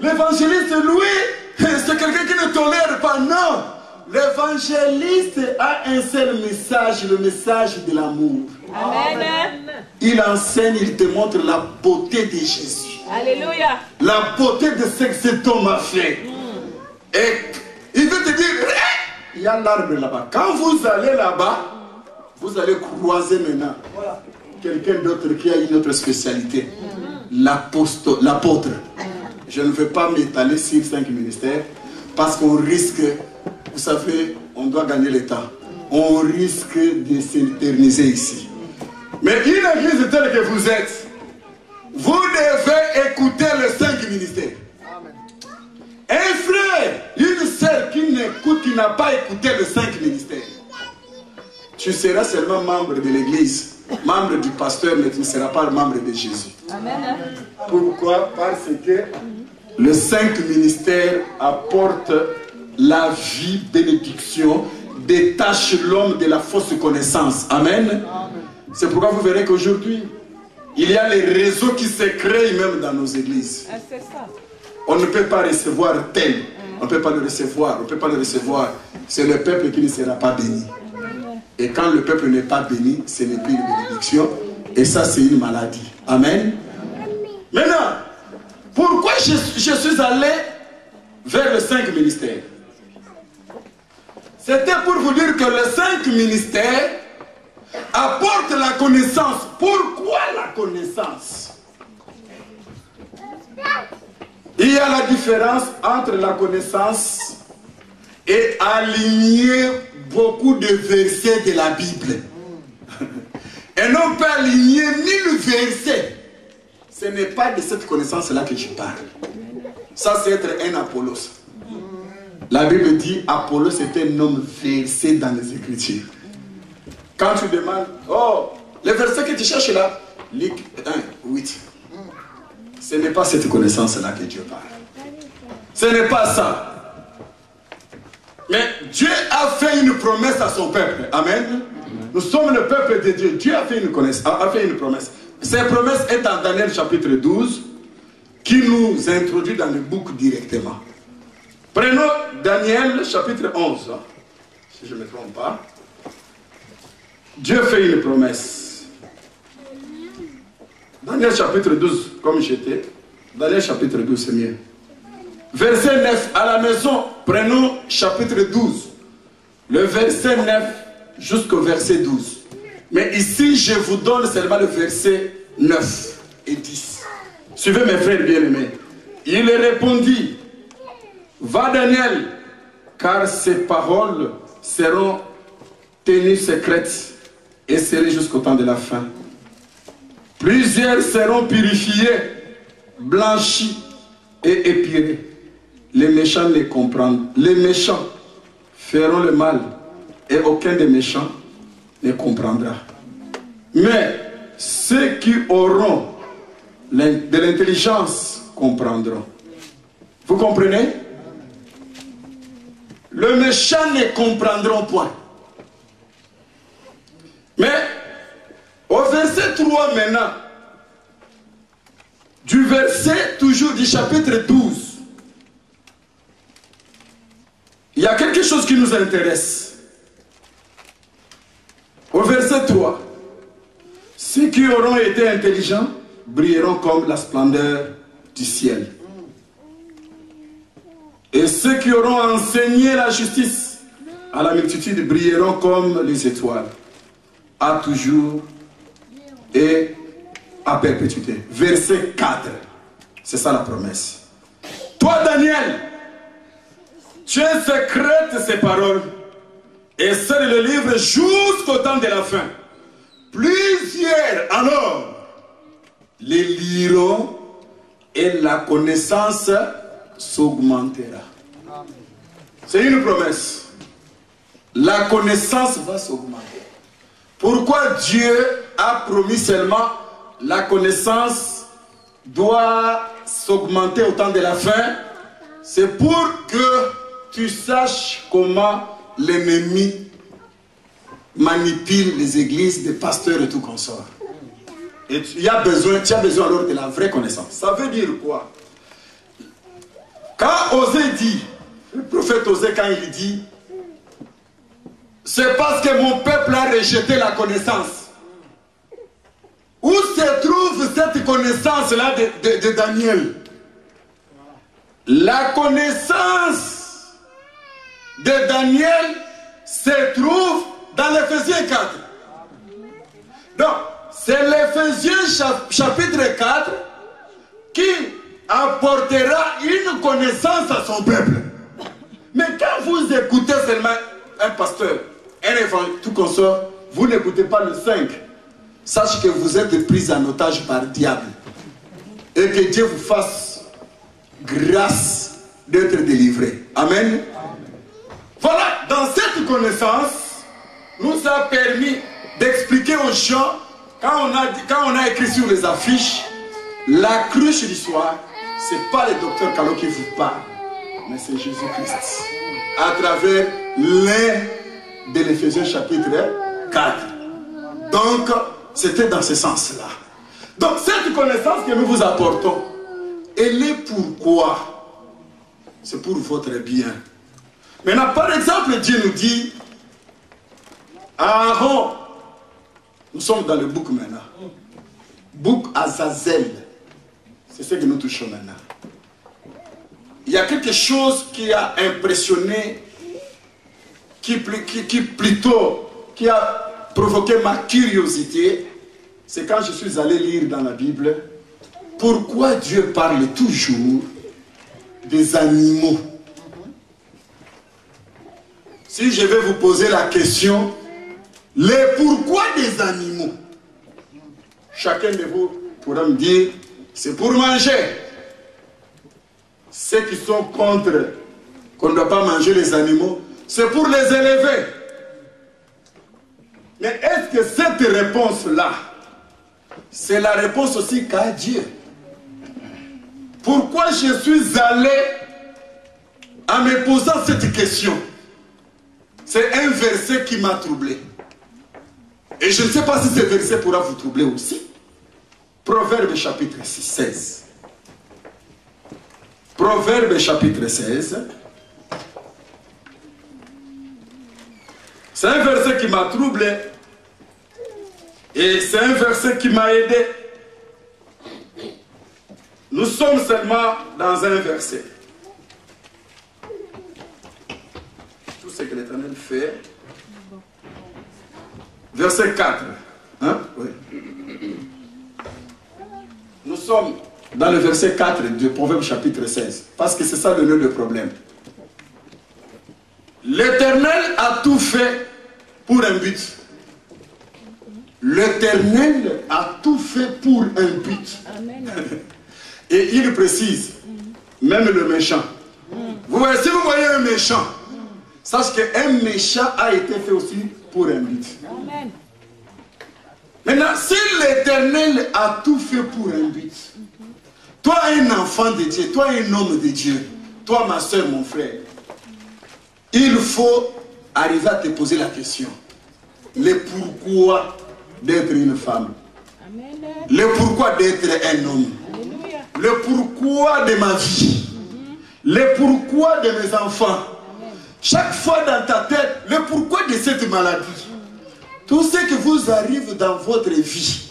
[SPEAKER 3] L'évangéliste, lui, c'est quelqu'un qui ne tolère pas. Non. L'évangéliste a un seul message, le message de l'amour.
[SPEAKER 4] Amen.
[SPEAKER 3] Il enseigne, il te montre la beauté de Jésus.
[SPEAKER 4] Alléluia.
[SPEAKER 3] La beauté de ce que cet homme a fait. Et il veut te dire, il y a l'arbre là-bas. Quand vous allez là-bas, vous allez croiser maintenant quelqu'un d'autre qui a une autre spécialité. L'aposto- L'apôtre. Je ne veux pas m'étaler sur cinq ministères parce qu'on risque, vous savez, on doit gagner le temps. On risque de s'éterniser ici. Mais une église telle que vous êtes, vous devez écouter les cinq ministères. Un frère, une sœur qui n'écoute, qui n'a pas écouté les cinq ministères, tu seras seulement membre de l'église, membre du pasteur, mais tu ne seras pas membre de Jésus.
[SPEAKER 4] Amen.
[SPEAKER 3] Pourquoi? Parce que les cinq ministères apportent la vie, bénédiction, détachent l'homme de la fausse connaissance. Amen. C'est pourquoi vous verrez qu'aujourd'hui, il y a les réseaux qui se créent même dans nos églises.
[SPEAKER 4] Ah, ça.
[SPEAKER 3] On ne peut pas recevoir tel. On ne peut pas le recevoir. On ne peut pas le recevoir. C'est le peuple qui ne sera pas béni. Et quand le peuple n'est pas béni, ce n'est plus une bénédiction. Et ça, c'est une maladie. Amen. Maintenant, pourquoi je, je suis allé vers les cinq ministères? C'était pour vous dire que les cinq ministères apportent la connaissance. Pourquoi la connaissance? Il y a la différence entre la connaissance et aligner beaucoup de versets de la Bible. Et non pas aligner mille versets. Ce n'est pas de cette connaissance-là que je parle. Ça, c'est être un Apollos. La Bible dit Apollos est un homme versé dans les Écritures. Quand tu demandes, oh, les versets que tu cherches là, Luc 1, 8. Ce n'est pas cette connaissance-là que Dieu parle. Ce n'est pas ça. Mais Dieu a fait une promesse à son peuple. Amen. Nous sommes le peuple de Dieu. Dieu a fait une, a fait une promesse. Cette promesse est en Daniel chapitre 12 qui nous introduit dans le bouc directement. Prenons Daniel chapitre 11, hein, si je ne me trompe pas. Dieu fait une promesse. Daniel chapitre 12, comme j'étais. Daniel chapitre 12, c'est mieux. Verset 9, à la maison, prenons chapitre 12. Le verset 9 jusqu'au verset 12. Mais ici, je vous donne seulement le verset 9 et 10. Suivez mes frères bien-aimés. Il répondit, va Daniel, car ces paroles seront tenues secrètes et seront jusqu'au temps de la fin. Plusieurs seront purifiés, blanchis et épirés. Les méchants les comprendront. Les méchants feront le mal et aucun des méchants ne comprendra. Mais ceux qui auront de l'intelligence comprendront. Vous comprenez? Le méchant ne comprendront point. Mais au verset 3 maintenant, du verset toujours du chapitre 12, il y a quelque chose qui nous intéresse. Au verset 3, ceux qui auront été intelligents brilleront comme la splendeur du ciel. Et ceux qui auront enseigné la justice à la multitude brilleront comme les étoiles, à toujours et à perpétuité. Verset 4. C'est ça la promesse. Toi, Daniel, tu es secrète ces paroles et seul le livre jusqu'au temps de la fin. Plusieurs alors les liront et la connaissance s'augmentera. C'est une promesse. La connaissance va s'augmenter. Pourquoi Dieu a promis seulement la connaissance doit s'augmenter au temps de la fin? C'est pour que tu saches comment l'ennemi manipule les églises, des pasteurs et tout consort. Et tu, y a besoin, tu as besoin alors de la vraie connaissance. Ça veut dire quoi? Quand Osée dit, le prophète Osée, quand il dit, c'est parce que mon peuple a rejeté la connaissance. Où se trouve cette connaissance-là de, Daniel? La connaissance de Daniel se trouve dans l'Éphésiens 4. Donc, c'est l'Éphésiens chap- chapitre 4 qui apportera une connaissance à son peuple. Mais quand vous écoutez seulement un pasteur, un évangile, tout consort, vous n'écoutez pas le 5. Sache que vous êtes pris en otage par le diable. Et que Dieu vous fasse grâce d'être délivré. Amen. Voilà, dans cette connaissance, nous a permis d'expliquer aux gens, quand on, a, écrit sur les affiches, la cruche du soir, c'est pas le docteur Calo qui vous parle, mais c'est Jésus-Christ. À travers l'un de l'Éphésiens chapitre 4. Donc, c'était dans ce sens-là. Donc, cette connaissance que nous vous apportons, elle est pourquoi C'est pour votre bien. Maintenant, par exemple, Dieu nous dit, Aaron, nous sommes dans le bouc maintenant. Bouc Azazel. C'est ce que nous touchons maintenant. Il y a quelque chose qui a impressionné, qui, pl- qui- qui plutôt, qui a provoqué ma curiosité, c'est quand je suis allé lire dans la Bible, pourquoi Dieu parle toujours des animaux? Si je vais vous poser la question, les pourquoi des animaux? Chacun de vous pourra me dire, c'est pour manger. Ceux qui sont contre qu'on ne doit pas manger les animaux, c'est pour les élever. Mais est-ce que cette réponse-là, c'est la réponse aussi qu'a Dieu? Pourquoi je suis allé en me posant cette question? C'est un verset qui m'a troublé. Et je ne sais pas si ce verset pourra vous troubler aussi. Proverbe chapitre 16. Proverbe chapitre 16. C'est un verset qui m'a troublé. Et c'est un verset qui m'a aidé. Nous sommes seulement dans un verset. tout ce que l'Éternel fait. Verset 4. Hein? Oui. Nous sommes dans le verset 4 du Proverbe chapitre 16. Parce que c'est ça le nœud de problème. L'Éternel a tout fait pour un but. L'Éternel a tout fait pour un but. Et il précise, même le méchant. Vous voyez, si vous voyez un méchant, Sache qu'un méchant a été fait aussi pour un but.
[SPEAKER 4] Amen.
[SPEAKER 3] Maintenant, si l'éternel a tout fait pour un but, toi un enfant de Dieu, toi un homme de Dieu, toi ma soeur, mon frère, il faut arriver à te poser la question. Le pourquoi d'être une femme? Le pourquoi d'être un homme? Le pourquoi de ma vie? Le pourquoi de mes enfants? Chaque fois dans ta tête, le pourquoi de cette maladie? Tout ce qui vous arrive dans votre vie,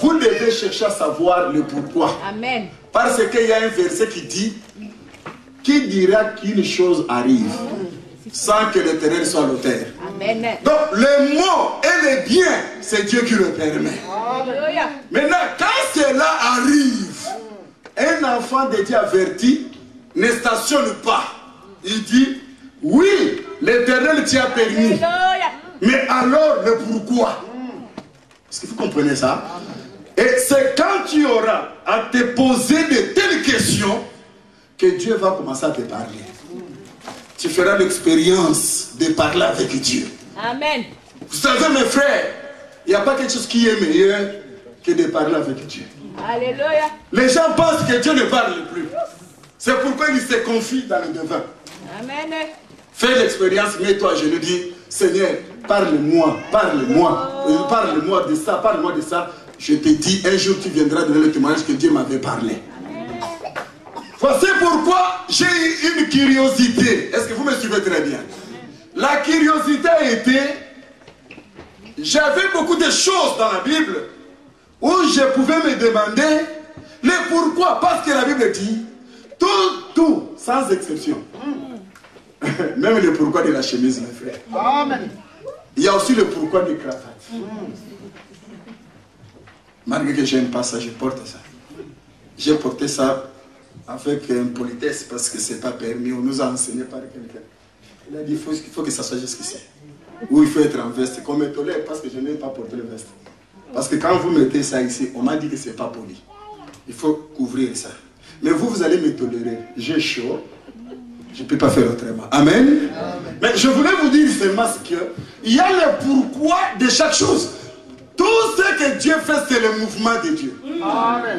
[SPEAKER 3] vous devez chercher à savoir le pourquoi.
[SPEAKER 4] Amen.
[SPEAKER 3] Parce qu'il y a un verset qui dit Qui dira qu'une chose arrive? Sans que l'éternel soit l'auteur
[SPEAKER 4] Amen.
[SPEAKER 3] Donc le mot et le bien, c'est Dieu qui le permet.
[SPEAKER 4] Alléluia.
[SPEAKER 3] Maintenant, quand cela arrive, un enfant de Dieu averti ne stationne pas. Il dit Oui, l'éternel t'y a permis.
[SPEAKER 4] Alléluia.
[SPEAKER 3] Mais alors, le pourquoi? Est-ce que vous comprenez ça? Et c'est quand tu auras à te poser de telles questions que Dieu va commencer à te parler. Tu feras l'expérience de parler avec Dieu.
[SPEAKER 4] Amen.
[SPEAKER 3] Vous savez, mes frères, il n'y a pas quelque chose qui est meilleur que de parler avec Dieu.
[SPEAKER 4] Alléluia.
[SPEAKER 3] Les gens pensent que Dieu ne parle plus. C'est pourquoi ils se confient dans le devin.
[SPEAKER 4] Amen.
[SPEAKER 3] Fais l'expérience, mets-toi, je lui dis, Seigneur, parle-moi, parle-moi, euh, parle-moi de ça, parle-moi de ça. Je te dis, un jour tu viendras donner le témoignage que Dieu m'avait parlé. Voici pourquoi j'ai eu une curiosité. Est-ce que vous me suivez très bien? La curiosité était, j'avais beaucoup de choses dans la Bible où je pouvais me demander le pourquoi. Parce que la Bible dit, tout, tout, sans exception. Même le pourquoi de la chemise, mes frères. Il y a aussi le pourquoi des cravates. Malgré que j'aime pas ça, je porte ça. J'ai porté ça avec une politesse parce que c'est pas permis. On nous a enseigné par quelqu'un. Il a dit il faut, il faut que ça soit jusqu'ici. Ou il faut être en veste. Qu'on me tolère parce que je n'ai pas porté le veste. Parce que quand vous mettez ça ici, on m'a dit que c'est pas poli. Il faut couvrir ça. Mais vous, vous allez me tolérer. J'ai chaud. Je ne peux pas faire autrement. Amen. Mais je voulais vous dire seulement qu'il y a le pourquoi de chaque chose. Tout ce que Dieu fait, c'est le mouvement de Dieu.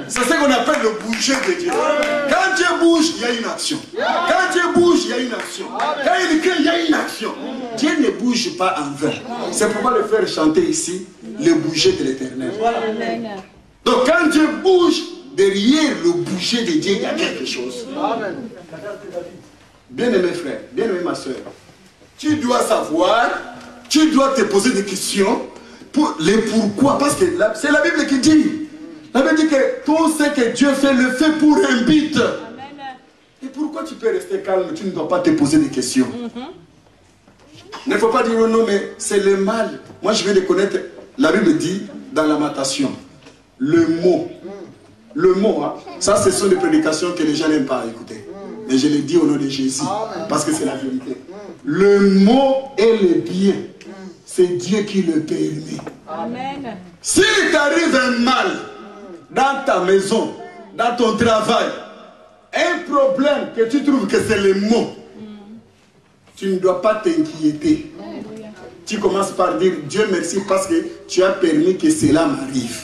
[SPEAKER 3] C'est ce qu'on appelle le bouger de Dieu. Quand Dieu bouge, il y a une action. Quand Dieu bouge, il y a une action. Quand il crie, il y a une action. Dieu ne bouge pas en vain. C'est pourquoi le faire chanter ici, le bouger de l'éternel. Donc quand Dieu bouge, derrière le bouger de Dieu, il y a quelque chose. Bien-aimé frère, bien-aimé ma soeur, tu dois savoir, tu dois te poser des questions pour les pourquoi. Parce que c'est la Bible qui dit. La Bible dit que tout ce que Dieu fait, le fait pour un but. Et pourquoi tu peux rester calme? Tu ne dois pas te poser des questions. Il ne faut pas dire oh non, mais c'est le mal. Moi, je vais le connaître. La Bible dit dans la matation, le mot. Le mot, hein, ça, ce sont des prédications que les gens n'aiment pas écouter. Mais je le dis au nom de Jésus, parce que c'est la vérité. Le mot et le bien, c'est Dieu qui le permet.
[SPEAKER 4] Amen.
[SPEAKER 3] S'il t'arrive un mal dans ta maison, dans ton travail, un problème que tu trouves que c'est le mot, tu ne dois pas t'inquiéter. Tu commences par dire Dieu merci parce que tu as permis que cela m'arrive.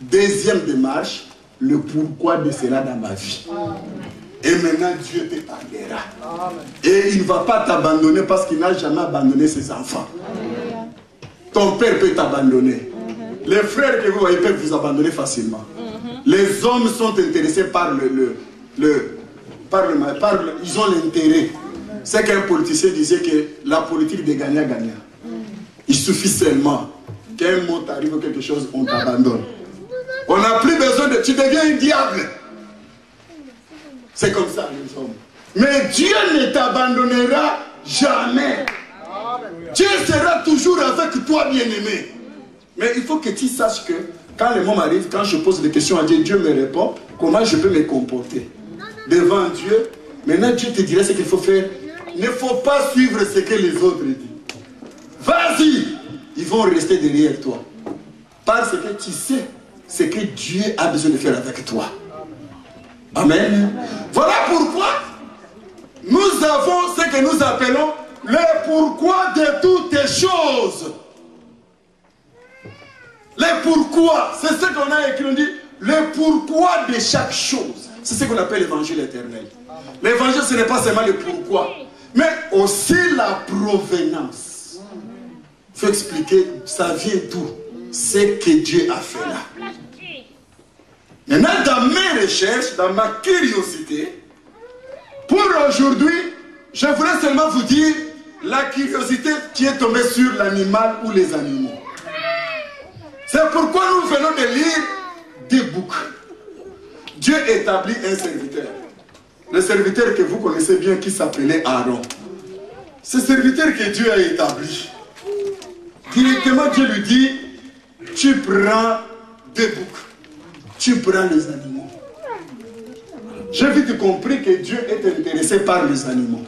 [SPEAKER 3] Deuxième démarche, le pourquoi de cela dans ma vie. Et maintenant Dieu te parlera. Et il ne va pas t'abandonner parce qu'il n'a jamais abandonné ses enfants. Ton père peut t'abandonner. Les frères que vous voyez peuvent vous abandonner facilement. Les hommes sont intéressés par le, le, le- par le, par le- ils ont l'intérêt. C'est qu'un politicien disait que la politique des gagnants-gagnants. Il suffit seulement qu'un mot t'arrive ou quelque chose, on t'abandonne. On n'a plus besoin de... Tu deviens un diable. C'est comme ça, les hommes. Mais Dieu ne t'abandonnera jamais. Dieu sera toujours avec toi, bien-aimé. Mais il faut que tu saches que quand les mots m'arrivent, quand je pose des questions à Dieu, Dieu me répond comment je peux me comporter devant Dieu. Maintenant, Dieu te dira ce qu'il faut faire. Il ne faut pas suivre ce que les autres disent. Vas-y, ils vont rester derrière toi. Parce que tu sais ce que Dieu a besoin de faire avec toi. Amen. Voilà pourquoi nous avons ce que nous appelons le pourquoi de toutes les choses. Le pourquoi, c'est ce qu'on a écrit, on dit le pourquoi de chaque chose. C'est ce qu'on appelle l'évangile éternel. L'évangile, ce n'est pas seulement le pourquoi, mais aussi la provenance. Il faut expliquer, ça vient d'où? Ce que Dieu a fait là. Maintenant, dans mes recherches, dans ma curiosité, pour aujourd'hui, je voulais seulement vous dire la curiosité qui est tombée sur l'animal ou les animaux. C'est pourquoi nous venons de lire des boucs. Dieu établit un serviteur. Le serviteur que vous connaissez bien qui s'appelait Aaron. Ce serviteur que Dieu a établi. Directement Dieu lui dit, tu prends des boucs. Tu prends les animaux. J'ai vite compris que Dieu est intéressé par les animaux.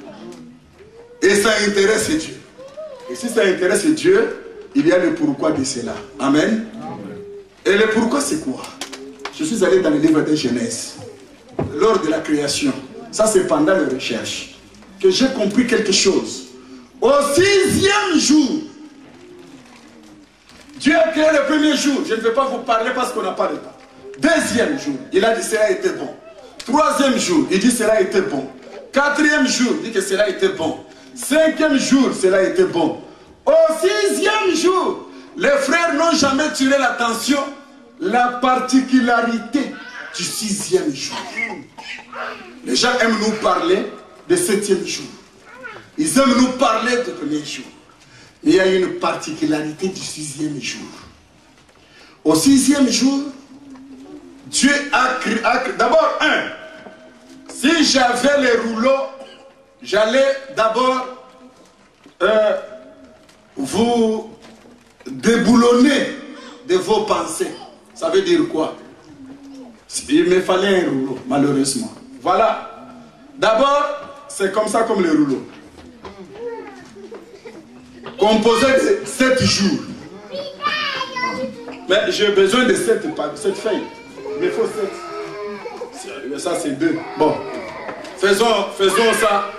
[SPEAKER 3] Et ça intéresse Dieu. Et si ça intéresse Dieu, il y a le pourquoi de cela. Amen. Et le pourquoi c'est quoi? Je suis allé dans le livre de Genèse. Lors de la création. Ça c'est pendant les recherches. Que j'ai compris quelque chose. Au sixième jour, Dieu a créé le premier jour. Je ne vais pas vous parler parce qu'on n'a pas de temps. Deuxième jour, il a dit cela était bon. Troisième jour, il dit cela était bon. Quatrième jour, il dit que cela était bon. Cinquième jour, cela était bon. Au sixième jour, les frères n'ont jamais tiré l'attention, la particularité du sixième jour. Les gens aiment nous parler du septième jour. Ils aiment nous parler du premier jour. Il y a une particularité du sixième jour. Au sixième jour, Dieu a créé. D'abord, un, si j'avais les rouleaux, j'allais d'abord euh, vous déboulonner de vos pensées. Ça veut dire quoi? Il me fallait un rouleau, malheureusement. Voilà. D'abord, c'est comme ça comme les rouleaux. Composé de sept jours. Mais j'ai besoin de sept, sept feuilles. Il me faut sept. Ça, c'est deux. Bon. Faisons, faisons ça.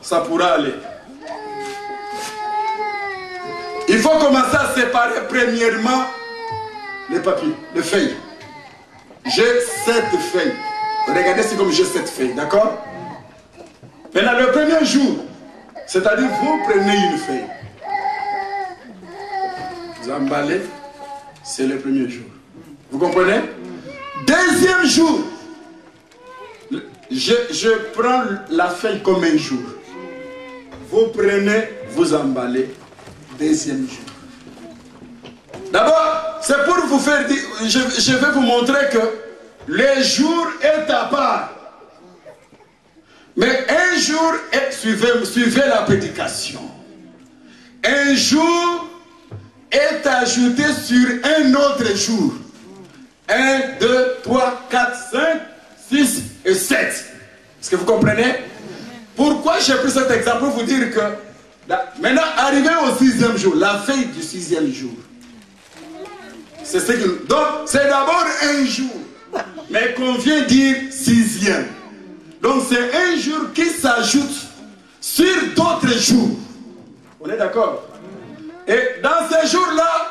[SPEAKER 3] Ça pourra aller. Il faut commencer à séparer premièrement les papiers, les feuilles. J'ai sept feuilles. Regardez c'est comme j'ai sept feuilles, d'accord? Maintenant, le premier jour, c'est-à-dire vous prenez une feuille. Vous emballez, c'est le premier jour. Vous comprenez? Deuxième jour, je, je prends la feuille comme un jour. Vous prenez, vous emballez, deuxième jour. D'abord, c'est pour vous faire dire, je, vais vous montrer que le jour est à part. Mais un jour, est, suivez, la prédication. Un jour est ajouté sur un autre jour. 1, 2, 3, 4, 5, 6 et 7. Est-ce que vous comprenez? Pourquoi j'ai pris cet exemple pour vous dire que maintenant, arrivé au sixième jour, la feuille du sixième jour, c'est ce que Donc, c'est d'abord un jour, mais qu'on vient dire sixième. Donc, c'est un jour qui s'ajoute sur d'autres jours. On est d'accord? Et dans ces jours-là,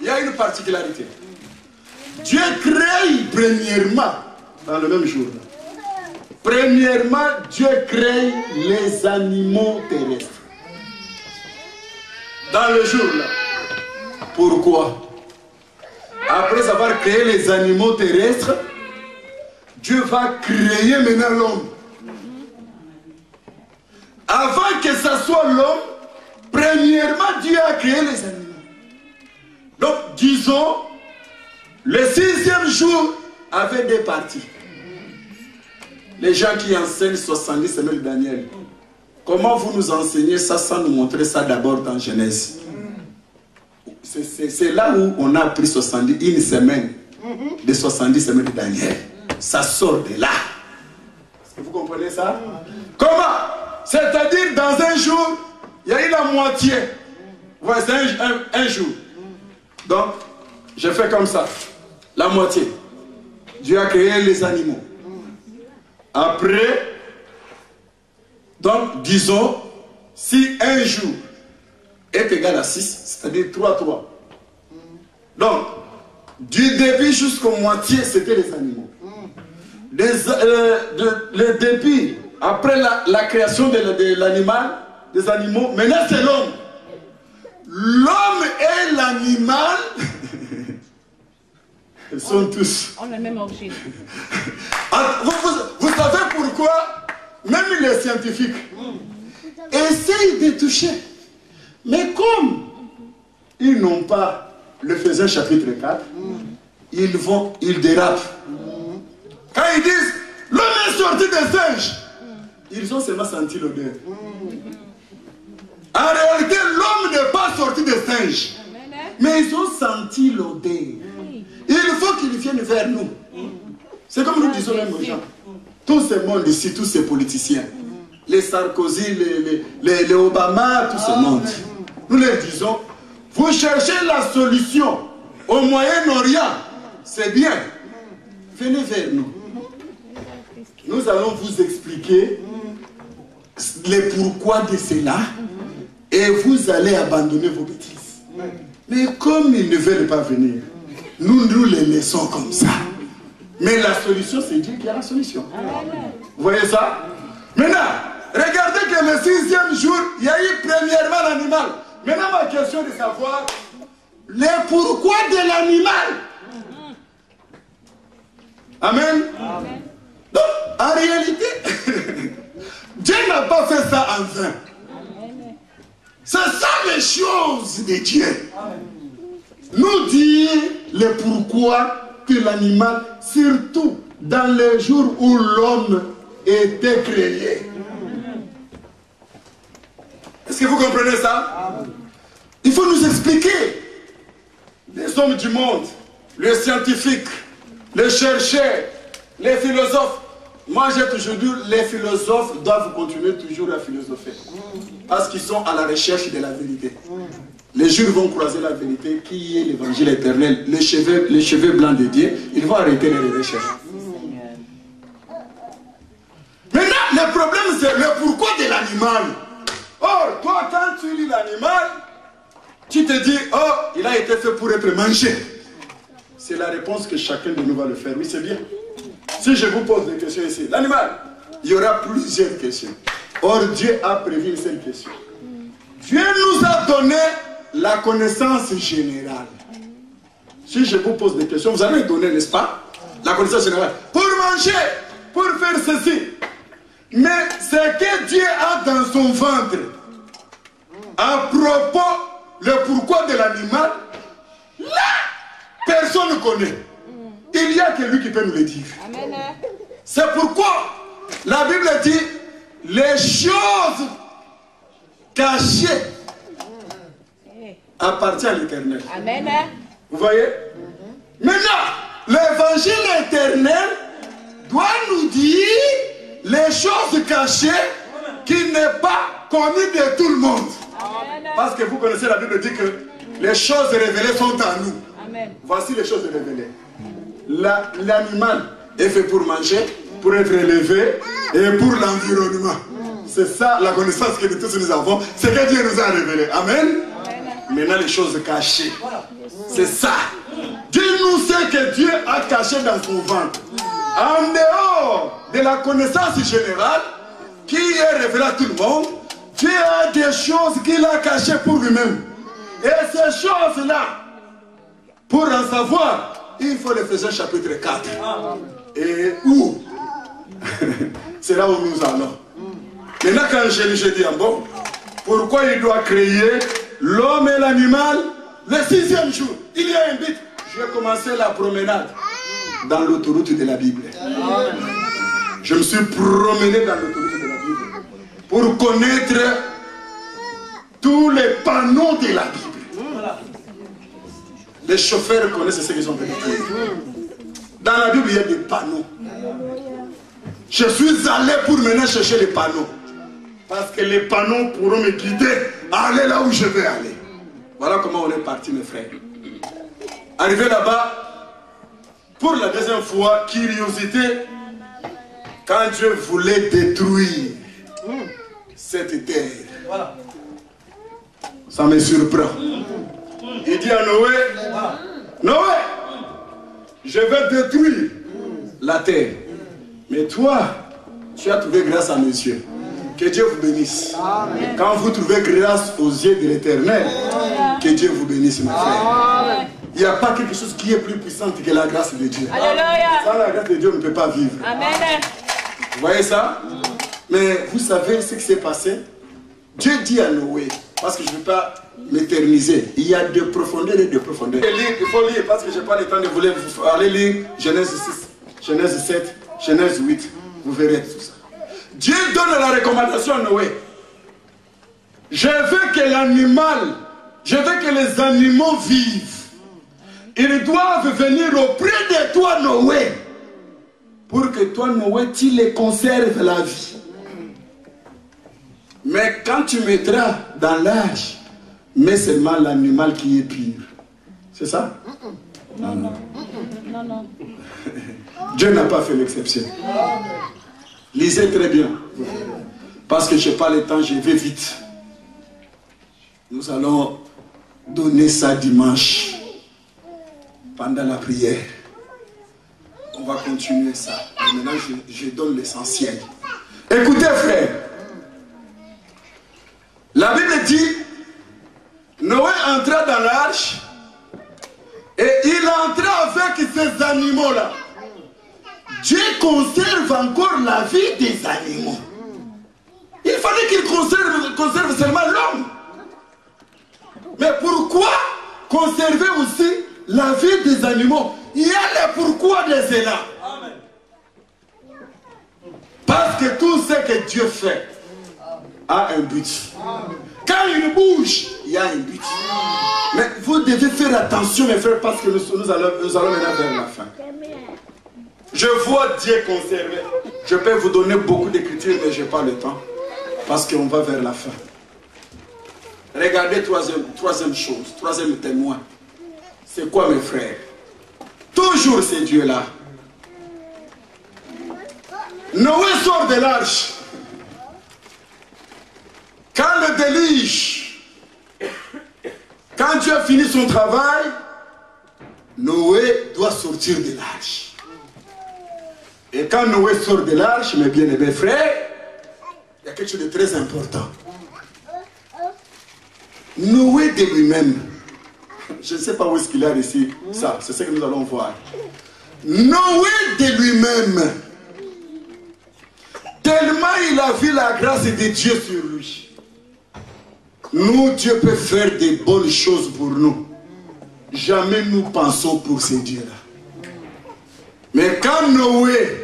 [SPEAKER 3] il y a une particularité. Dieu crée premièrement, dans le même jour, premièrement, Dieu crée les animaux terrestres. Dans le jour-là. Pourquoi? Après avoir créé les animaux terrestres, Dieu va créer maintenant l'homme. Avant que ce soit l'homme, premièrement, Dieu a créé les animaux. Donc, disons, le sixième jour avait deux parties. Les gens qui enseignent 70 semaines Daniel, comment vous nous enseignez ça sans nous montrer ça d'abord dans Genèse C'est là où on a appris 70, une semaine de 70 semaines de Daniel. Ça sort de là. Est-ce que vous comprenez ça? Comment? C'est-à-dire dans un jour, il y a eu la moitié. Ouais, c'est un, un, un jour. Donc, je fais comme ça la moitié. Dieu a créé les animaux. Après, donc disons, si un jour est égal à 6, c'est-à-dire 3, 3. Donc, du début jusqu'au moitié, c'était les animaux. Des, euh, de, le début, après la, la création de, de l'animal, des animaux, maintenant c'est l'homme. L'homme et l'animal ils sont tous.
[SPEAKER 4] On a la même origine.
[SPEAKER 3] Vous, vous, vous, savez pourquoi? Même les scientifiques essayent de toucher. Mais comme ils n'ont pas l'Ephésiens chapitre 4, ils vont, ils dérapent. Quand ils disent, l'homme est sorti des singes, ils ont seulement senti l'odeur. En réalité, l'homme n'est pas sorti des singes. Mais ils ont senti l'odeur. Il faut qu'ils viennent vers nous. C'est comme nous disons aux gens. Tout ce monde ici, tous ces politiciens, les Sarkozy, les, les, les- les Obama, tout ce monde, nous leur disons, vous cherchez la solution au Moyen-Orient, c'est bien. Venez vers nous. Nous allons vous expliquer les pourquoi de cela et vous allez abandonner vos bêtises. Mais comme ils ne veulent pas venir, nous nous les laissons comme ça. Mais la solution, c'est Dieu qui a la solution. Vous voyez ça? Maintenant, regardez que le sixième jour, il y a eu premièrement l'animal. Maintenant, ma question est de savoir les pourquoi de l'animal? Amen? Donc, en réalité, Dieu n'a pas fait ça en vain. C'est ça les choses de Dieu. Nous dire le pourquoi que l'animal, surtout dans les jours où l'homme était créé. Est-ce que vous comprenez ça? Il faut nous expliquer. Les hommes du monde, les scientifiques, les chercheurs, les philosophes. Moi, j'ai toujours dit, les philosophes doivent continuer toujours à philosopher. Parce qu'ils sont à la recherche de la vérité. Les jours vont croiser la vérité, qui est l'évangile éternel, les cheveux, les cheveux blancs de Dieu. Ils vont arrêter les recherches. Maintenant, le problème, c'est le pourquoi de l'animal. Or, toi, quand tu lis l'animal, tu te dis, oh, il a été fait pour être mangé. C'est la réponse que chacun de nous va le faire. Oui, c'est bien. Si je vous pose des questions ici, l'animal, il y aura plusieurs questions. Or, Dieu a prévu une seule question. Dieu nous a donné la connaissance générale. Si je vous pose des questions, vous allez me donner, n'est-ce pas? La connaissance générale. Pour manger, pour faire ceci. Mais ce que Dieu a dans son ventre, à propos, le pourquoi de l'animal, là, personne ne connaît. Il n'y a que lui qui peut nous le dire. C'est pourquoi la Bible dit les choses cachées appartiennent à l'éternel.
[SPEAKER 4] Amen.
[SPEAKER 3] Vous voyez? Maintenant, l'évangile éternel doit nous dire les choses cachées qui n'est pas connues de tout le monde.
[SPEAKER 4] Amen.
[SPEAKER 3] Parce que vous connaissez la Bible dit que les choses révélées sont à nous.
[SPEAKER 4] Amen.
[SPEAKER 3] Voici les choses révélées. La- L'animal est fait pour manger, pour être élevé et pour l'environnement. C'est ça la connaissance que nous tous nous avons. C'est que Dieu nous a révélé. Amen. Maintenant les choses cachées. C'est ça. Dieu nous sait que Dieu a caché dans son ventre. En dehors de la connaissance générale qui est révélée à tout le monde, Dieu a des choses qu'il a cachées pour lui-même. Et ces choses-là, pour en savoir, il faut l'Ephésiens chapitre 4. Et où? C'est là où nous allons. Maintenant, quand dis, ah bon, pourquoi il doit créer l'animal le sixième jour Il y a un but. Je vais commencer la promenade dans l'autoroute de la Bible. Je me suis promené dans l'autoroute de la Bible pour connaître tous les panneaux de la Bible. Les chauffeurs connaissent ce qu'ils ont besoin. Dans la Bible, il y a des panneaux. Je suis allé pour mener chercher les panneaux. Parce que les panneaux pourront me guider à aller là où je vais aller. Voilà comment on est parti, mes frères. Arrivé là-bas, pour la deuxième fois, curiosité, quand Dieu voulait détruire cette terre, ça me surprend. Il dit à Noé, Noé, je vais détruire la terre. Mais toi, tu as trouvé grâce à mes yeux. Que Dieu vous bénisse. Quand vous trouvez grâce aux yeux de l'éternel, que Dieu vous bénisse, mes frères. Il n'y a pas quelque chose qui est plus puissant que la grâce de Dieu.
[SPEAKER 4] Alléluia.
[SPEAKER 3] Sans la grâce de Dieu, on ne peut pas vivre.
[SPEAKER 4] Amen.
[SPEAKER 3] Vous voyez ça? Mais vous savez ce qui s'est passé? Dieu dit à Noé, parce que je ne veux pas m'éterniser. Il y a de profondeur et de profondeur. Et lire, il faut lire parce que je n'ai pas le temps de vous lire. Allez lire Genèse 6, Genèse 7, Genèse 8. Vous verrez tout ça. Dieu donne la recommandation à Noé. Je veux que l'animal, je veux que les animaux vivent. Ils doivent venir auprès de toi, Noé, pour que toi, Noé, tu les conserves la vie. Mais quand tu mettras dans l'âge, mets seulement l'animal qui est pire. C'est ça?
[SPEAKER 4] Non, non. Non, non.
[SPEAKER 3] Dieu n'a pas fait l'exception. Lisez très bien. Parce que je n'ai pas le temps, je vais vite. Nous allons donner ça dimanche pendant la prière. On va continuer ça. Mais maintenant, je, je donne l'essentiel. Écoutez, frère. La Bible dit, Noé entra dans l'arche et il entra avec ces animaux-là. Dieu conserve encore la vie des animaux. Il fallait qu'il conserve, conserve seulement l'homme. Mais pourquoi conserver aussi la vie des animaux? Il y a le pourquoi de cela. Parce que tout ce que Dieu fait a un but. Quand il bouge, il y a un but. Mais vous devez faire attention, mes frères, parce que nous, nous allons, nous allons maintenant vers la fin. Je vois Dieu conserver. Je peux vous donner beaucoup d'écritures, mais je n'ai pas le temps. Parce qu'on va vers la fin. Regardez troisième, troisième chose, troisième témoin. C'est quoi mes frères? Toujours ces dieux-là. Noé sort de l'arche. Quand le déluge, quand Dieu a fini son travail, Noé doit sortir de l'arche. Et quand Noé sort de l'arche, mes bien-aimés frères, il y a quelque chose de très important. Noé de lui-même, je ne sais pas où est-ce qu'il a réussi ça, c'est ce que nous allons voir. Noé de lui-même, tellement il a vu la grâce de Dieu sur lui. Nous, Dieu peut faire des bonnes choses pour nous. Jamais nous pensons pour ces dieux-là. Mais quand Noé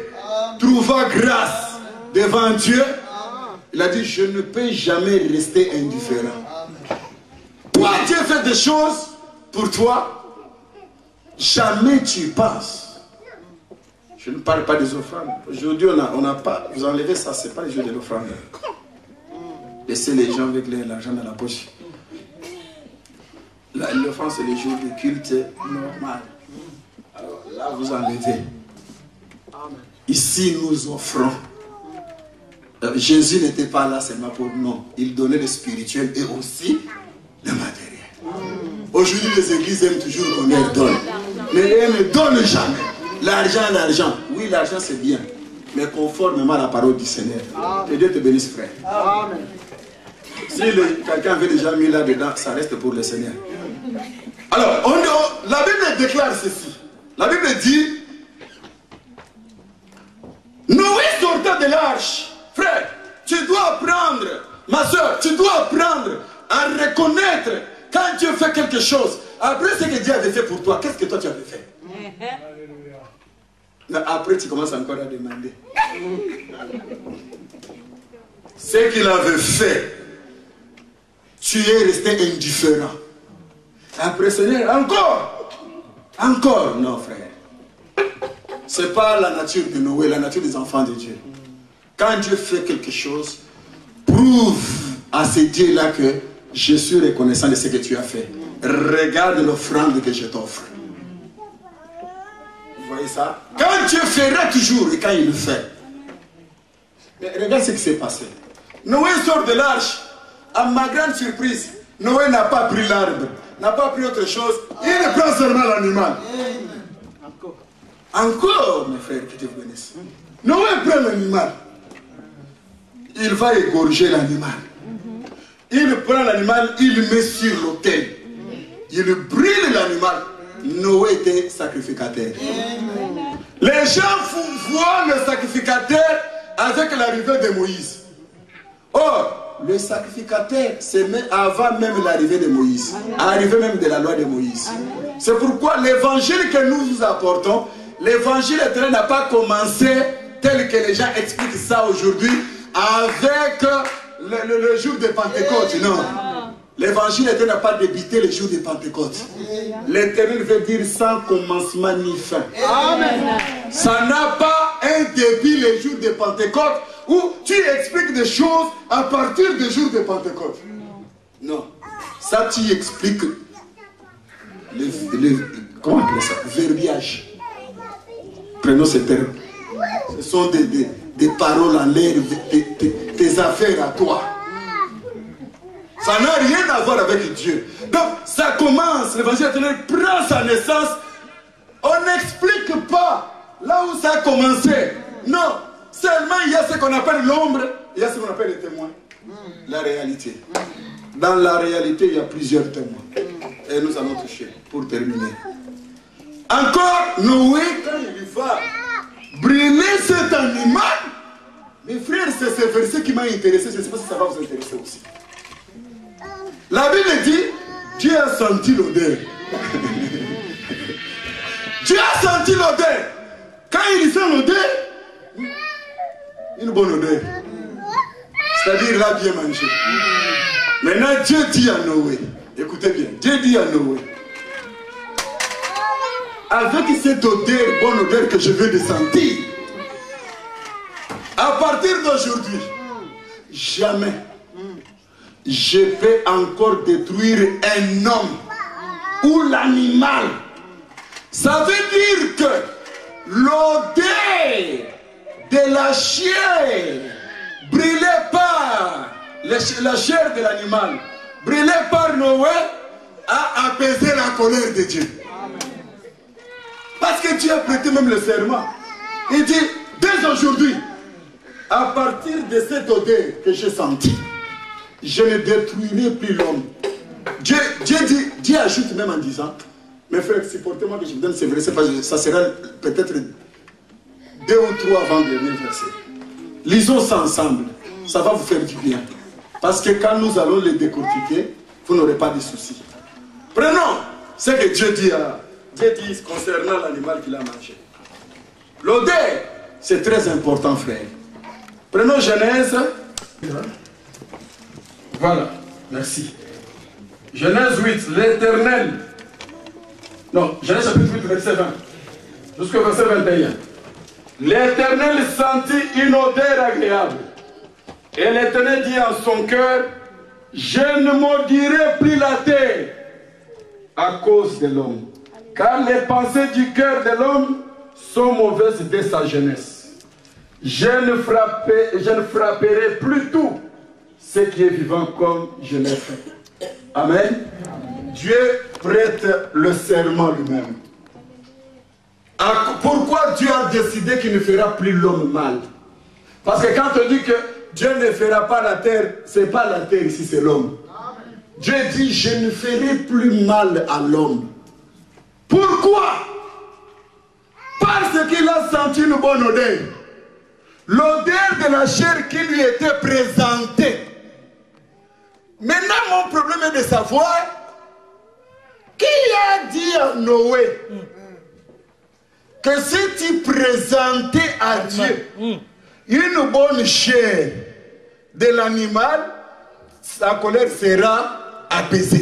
[SPEAKER 3] trouva grâce devant Dieu, il a dit, je ne peux jamais rester indifférent. Toi, Dieu fait des choses pour toi, jamais tu penses. Je ne parle pas des offrandes. Aujourd'hui, on n'a on a pas. Vous enlevez ça, ce n'est pas le jeu de l'offrande. Laissez les gens avec l'argent dans la poche. L'offrande, c'est le jour de culte normal. Alors là, vous enlevez. Ici, nous offrons. Euh, Jésus n'était pas là seulement pour nous. Il donnait le spirituel et aussi le matériel. Aujourd'hui, les églises aiment toujours qu'on leur donne. Mais elles ne donnent jamais. L'argent, l'argent. Oui, l'argent, c'est bien. Mais conformément à la parole du Seigneur. Que Dieu te bénisse, frère. Si quelqu'un avait déjà mis là-dedans, ça reste pour le Seigneur. Alors, on- on- la Bible déclare ceci. La Bible dit Noé sortait de l'arche. Frère, tu dois apprendre, ma soeur, tu dois apprendre à reconnaître quand Dieu fait quelque chose. Après ce que Dieu avait fait pour toi, qu'est-ce que toi tu avais fait? Après, tu commences encore à demander. Ce qu'il avait fait, tu es resté indifférent. Après, Seigneur, encore, encore, non, frère. Ce n'est pas la nature de Noé, la nature des enfants de Dieu. Quand Dieu fait quelque chose, prouve à ces dieux-là que je suis reconnaissant de ce que tu as fait. Regarde l'offrande que je t'offre. Vous voyez ça? Quand Dieu fera toujours et quand il le fait. Regarde ce qui s'est passé. Noé sort de l'arche. À ma grande surprise, Noé n'a pas pris l'arbre, n'a pas pris autre chose. Il prend seulement l'animal. Encore, mes frères, que Dieu vous. Noé prend l'animal. Il va égorger l'animal. Il prend l'animal, il le met sur l'autel. Il brûle l'animal. Noé était sacrificateur. Les gens voient le sacrificateur avec l'arrivée de Moïse. Or, le sacrificateur, c'est même avant même l'arrivée de Moïse, arrivée même de la loi de Moïse. C'est pourquoi l'évangile que nous vous apportons, l'évangile éternel n'a pas commencé tel que les gens expliquent ça aujourd'hui, avec le, le- le jour de Pentecôte. Non. L'évangile éternel n'a pas débuté le jour de Pentecôte. L'éternel veut dire sans commencement ni fin. Ça n'a pas un début le jour de Pentecôte où tu expliques des choses à partir du jour de Pentecôte. Non. Ça, tu expliques le, le- comment on appelle ça? Verbiage. Prenons ce terme. Ce sont des, des- des paroles en l'air, des, affaires à toi. Ça n'a rien à voir avec Dieu. Donc, ça commence, l'évangile prend sa naissance. On n'explique pas là où ça a commencé. Non, seulement il y a ce qu'on appelle l'ombre, il y a ce qu'on appelle les témoins. La réalité. Dans la réalité, il y a plusieurs témoins. Et nous allons toucher pour terminer. Encore, Noé, quand il va brûler cet animal, mes frères, c'est ce verset qui m'a intéressé. Je ne sais pas si ça va vous intéresser aussi. La Bible dit, Dieu a senti l'odeur. Dieu a senti l'odeur. Quand il sent l'odeur, une bonne odeur. C'est-à-dire, il a bien mangé. Maintenant, Dieu dit à Noé, écoutez bien, Dieu dit à Noé, avec cette odeur, bonne odeur que je veux de sentir, à partir d'aujourd'hui, jamais je peux encore détruire un homme ou l'animal. Ça veut dire que l'odeur de la chair brûlée par la chair de l'animal, brûlée par Noé, a apaisé la colère de Dieu. Parce que Dieu a prêté même le serment. Il dit, dès aujourd'hui, à partir de cette odeur que j'ai sentie, je ne détruirai plus l'homme. Dieu, Dieu, dit, Dieu ajoute même en disant, mes frères, supportez-moi que je vous donne ces versets, ça sera peut-être deux ou trois avant dernier verset. Lisons ça ensemble, ça va vous faire du bien. Parce que quand nous allons les décortiquer, vous n'aurez pas de soucis. Prenons ce que Dieu dit, à, Dieu dit concernant l'animal qu'il a mangé. L'odeur, c'est très important, frère. Prenons Genèse. Voilà, merci. Genèse 8, l'éternel. Non, Genèse chapitre 8, verset 20. Jusqu'au verset 21. L'éternel sentit une odeur agréable. Et l'éternel dit en son cœur, je ne maudirai plus la terre à cause de l'homme. Car les pensées du cœur de l'homme sont mauvaises dès sa jeunesse. Je ne, frapperai, plus tout ce qui est vivant comme je l'ai fait. Amen. Dieu prête le serment lui-même. Pourquoi Dieu a décidé qu'il ne fera plus l'homme mal? Parce que quand on dit que Dieu ne fera pas la terre, c'est pas la terre ici, c'est l'homme. Dieu dit, je ne ferai plus mal à l'homme. Pourquoi? Parce qu'il a senti une bonne odeur. L'odeur de la chair qui lui était présentée. Maintenant, mon problème est de savoir qui a dit à Noé que si tu présentais à Dieu une bonne chair de l'animal, sa colère sera apaisée.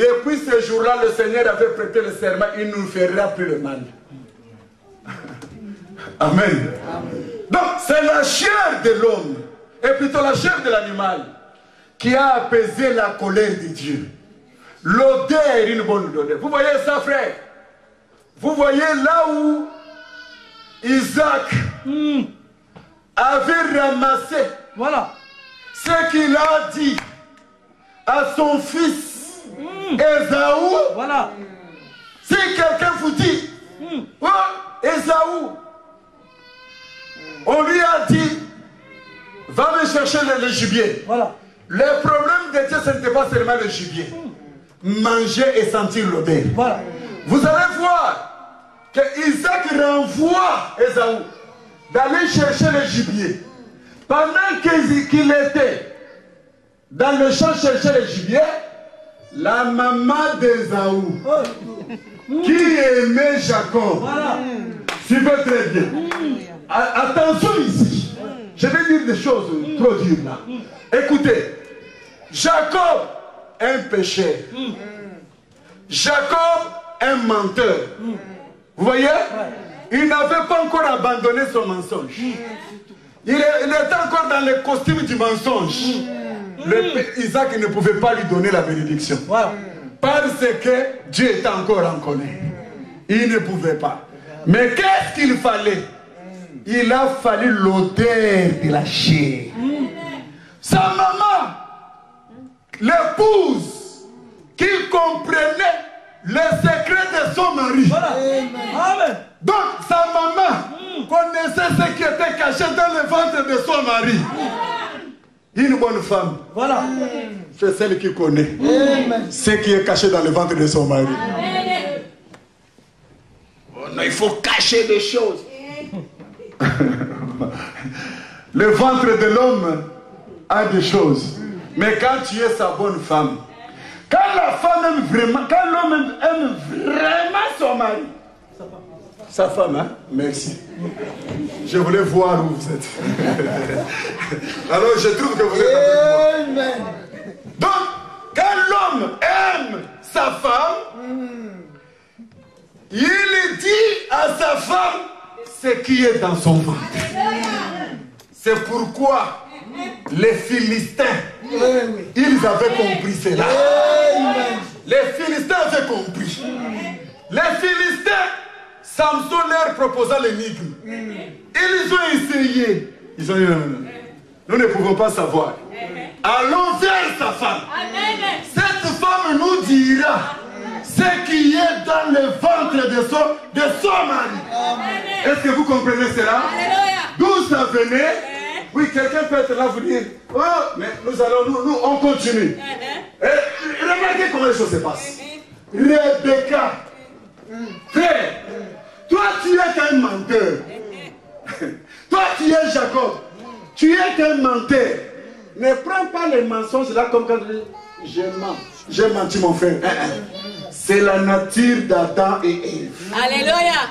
[SPEAKER 3] Depuis ce jour-là, le Seigneur avait prêté le serment, il ne nous fera plus le mal. Amen. Donc, c'est la chair de l'homme, et plutôt la chair de l'animal, qui a apaisé la colère de Dieu. L'odeur, une bonne odeur. Vous voyez ça, frère? Vous voyez là où Isaac avait ramassé
[SPEAKER 5] Voilà.
[SPEAKER 3] ce qu'il a dit à son fils Esaü.
[SPEAKER 5] Voilà.
[SPEAKER 3] Si quelqu'un vous dit, oh, Esaü, on lui a dit, va me chercher le, le gibier.
[SPEAKER 5] Voilà.
[SPEAKER 3] Le problème de Dieu, ce n'était pas seulement le gibier. Manger et sentir l'odeur.
[SPEAKER 5] Voilà.
[SPEAKER 3] Vous allez voir que Isaac renvoie Esaü d'aller chercher le gibier. Pendant qu'il qu'il était dans le champ chercher le gibier, la maman d'Esaü, qui aimait Jacob, suivez très bien. Attention ici, je vais dire des choses trop dures là. Écoutez, Jacob, un pécheur. Jacob, un menteur. Vous voyez? Il n'avait pas encore abandonné son mensonge. Il, est- il était encore dans le costume du mensonge. Le Isaac ne pouvait pas lui donner la bénédiction. Parce que Dieu était encore en colère. Il ne pouvait pas. Mais qu'est-ce qu'il fallait? Il a fallu l'odeur de la chair. Sa maman, l'épouse, qui comprenait le secret de son mari.
[SPEAKER 5] Amen.
[SPEAKER 3] Donc sa maman connaissait ce qui était caché dans le ventre de son mari. Une bonne femme,
[SPEAKER 5] Voilà.
[SPEAKER 3] c'est celle qui connaît ce qui est caché dans le ventre de son mari. Oh non, il faut cacher des choses. le ventre de l'homme a des choses. Mais quand tu es sa bonne femme, quand la femme aime vraiment, quand l'homme aime vraiment son mari, sa femme, hein? Merci. Je voulais voir où vous êtes. Alors je trouve que vous êtes avec moi. Donc, quand l'homme aime sa femme, il dit à sa femme ce qui est dans son ventre. C'est pourquoi les Philistins, ils avaient compris cela. Les Philistins avaient compris. Les Philistins, Samson leur proposa l'énigme. Ils ont essayé. Ils ont dit. Nous ne pouvons pas savoir. Allons vers sa femme. Cette femme nous dira ce qui est dans le ventre de son, mari. Est-ce que vous comprenez cela? D'où ça venait? Oui, quelqu'un peut être là vous dire Oh, mais nous allons, nous, nous on continue. Remarquez comment les choses se passent. Rebecca, frère, toi tu es qu'un menteur. Toi tu es Jacob. Tu es qu'un menteur. Ne prends pas les mensonges là comme quand tu dis Je mens. J'ai menti mon frère. Hein, hein. C'est la nature d'Adam et Ève.
[SPEAKER 4] Alléluia.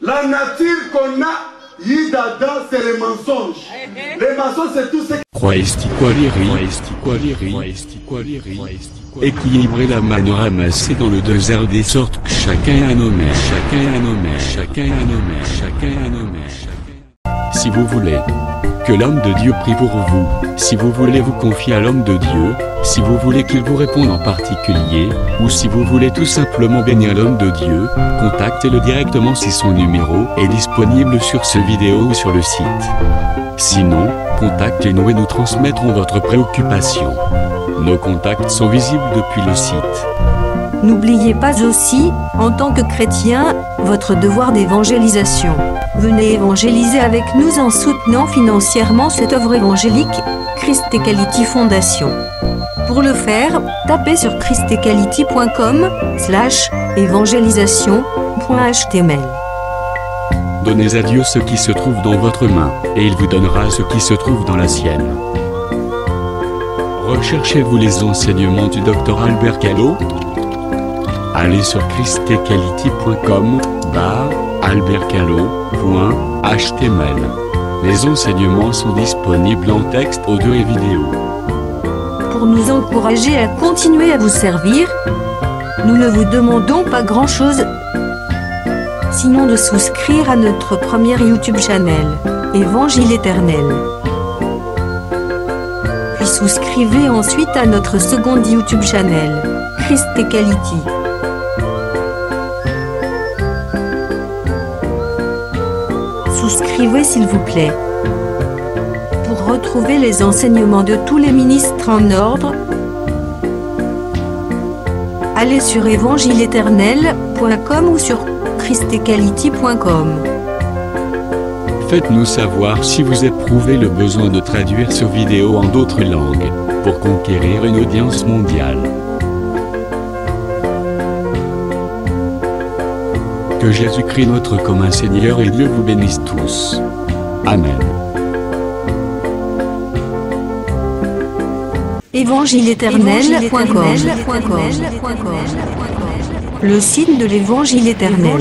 [SPEAKER 3] La nature qu'on a eu d'Adam, c'est les mensonges. Les mensonges, c'est tout ce
[SPEAKER 1] Quaesti Équilibrer la manne ramassée dans le désert des sortes que chacun un homme, chacun un homme, chacun un homme, chacun homme, chacun. Si vous voulez que l'homme de Dieu prie pour vous, si vous voulez vous confier à l'homme de Dieu, si vous voulez qu'il vous réponde en particulier, ou si vous voulez tout simplement bénir l'homme de Dieu, contactez-le directement si son numéro est disponible sur ce vidéo ou sur le site. Sinon, contactez-nous et nous transmettrons votre préoccupation. Nos contacts sont visibles depuis le site.
[SPEAKER 2] N'oubliez pas aussi, en tant que chrétien, votre devoir d'évangélisation. Venez évangéliser avec nous en soutenant financièrement cette œuvre évangélique, Christ Equality Fondation. Pour le faire, tapez sur christequality.com slash évangélisation.html.
[SPEAKER 1] Donnez à Dieu ce qui se trouve dans votre main, et il vous donnera ce qui se trouve dans la sienne. Recherchez-vous les enseignements du Dr Albert Callot? Allez sur christequality.com, barre, albertcallot.html. Les enseignements sont disponibles en texte, audio et vidéo.
[SPEAKER 2] Pour nous encourager à continuer à vous servir, nous ne vous demandons pas grand-chose, sinon de souscrire à notre première YouTube channel, Évangile éternel. Souscrivez ensuite à notre seconde YouTube channel, Christ Equality. Souscrivez s'il vous plaît. Pour retrouver les enseignements de tous les ministres en ordre, allez sur évangileéternel.com ou sur christequality.com.
[SPEAKER 1] Faites-nous savoir si vous éprouvez le besoin de traduire ce vidéo en d'autres langues, pour conquérir une audience mondiale. Que Jésus-Christ notre commun Seigneur et Dieu vous bénisse tous. Amen.
[SPEAKER 2] évangileéternel.com Le site de l'évangile éternel.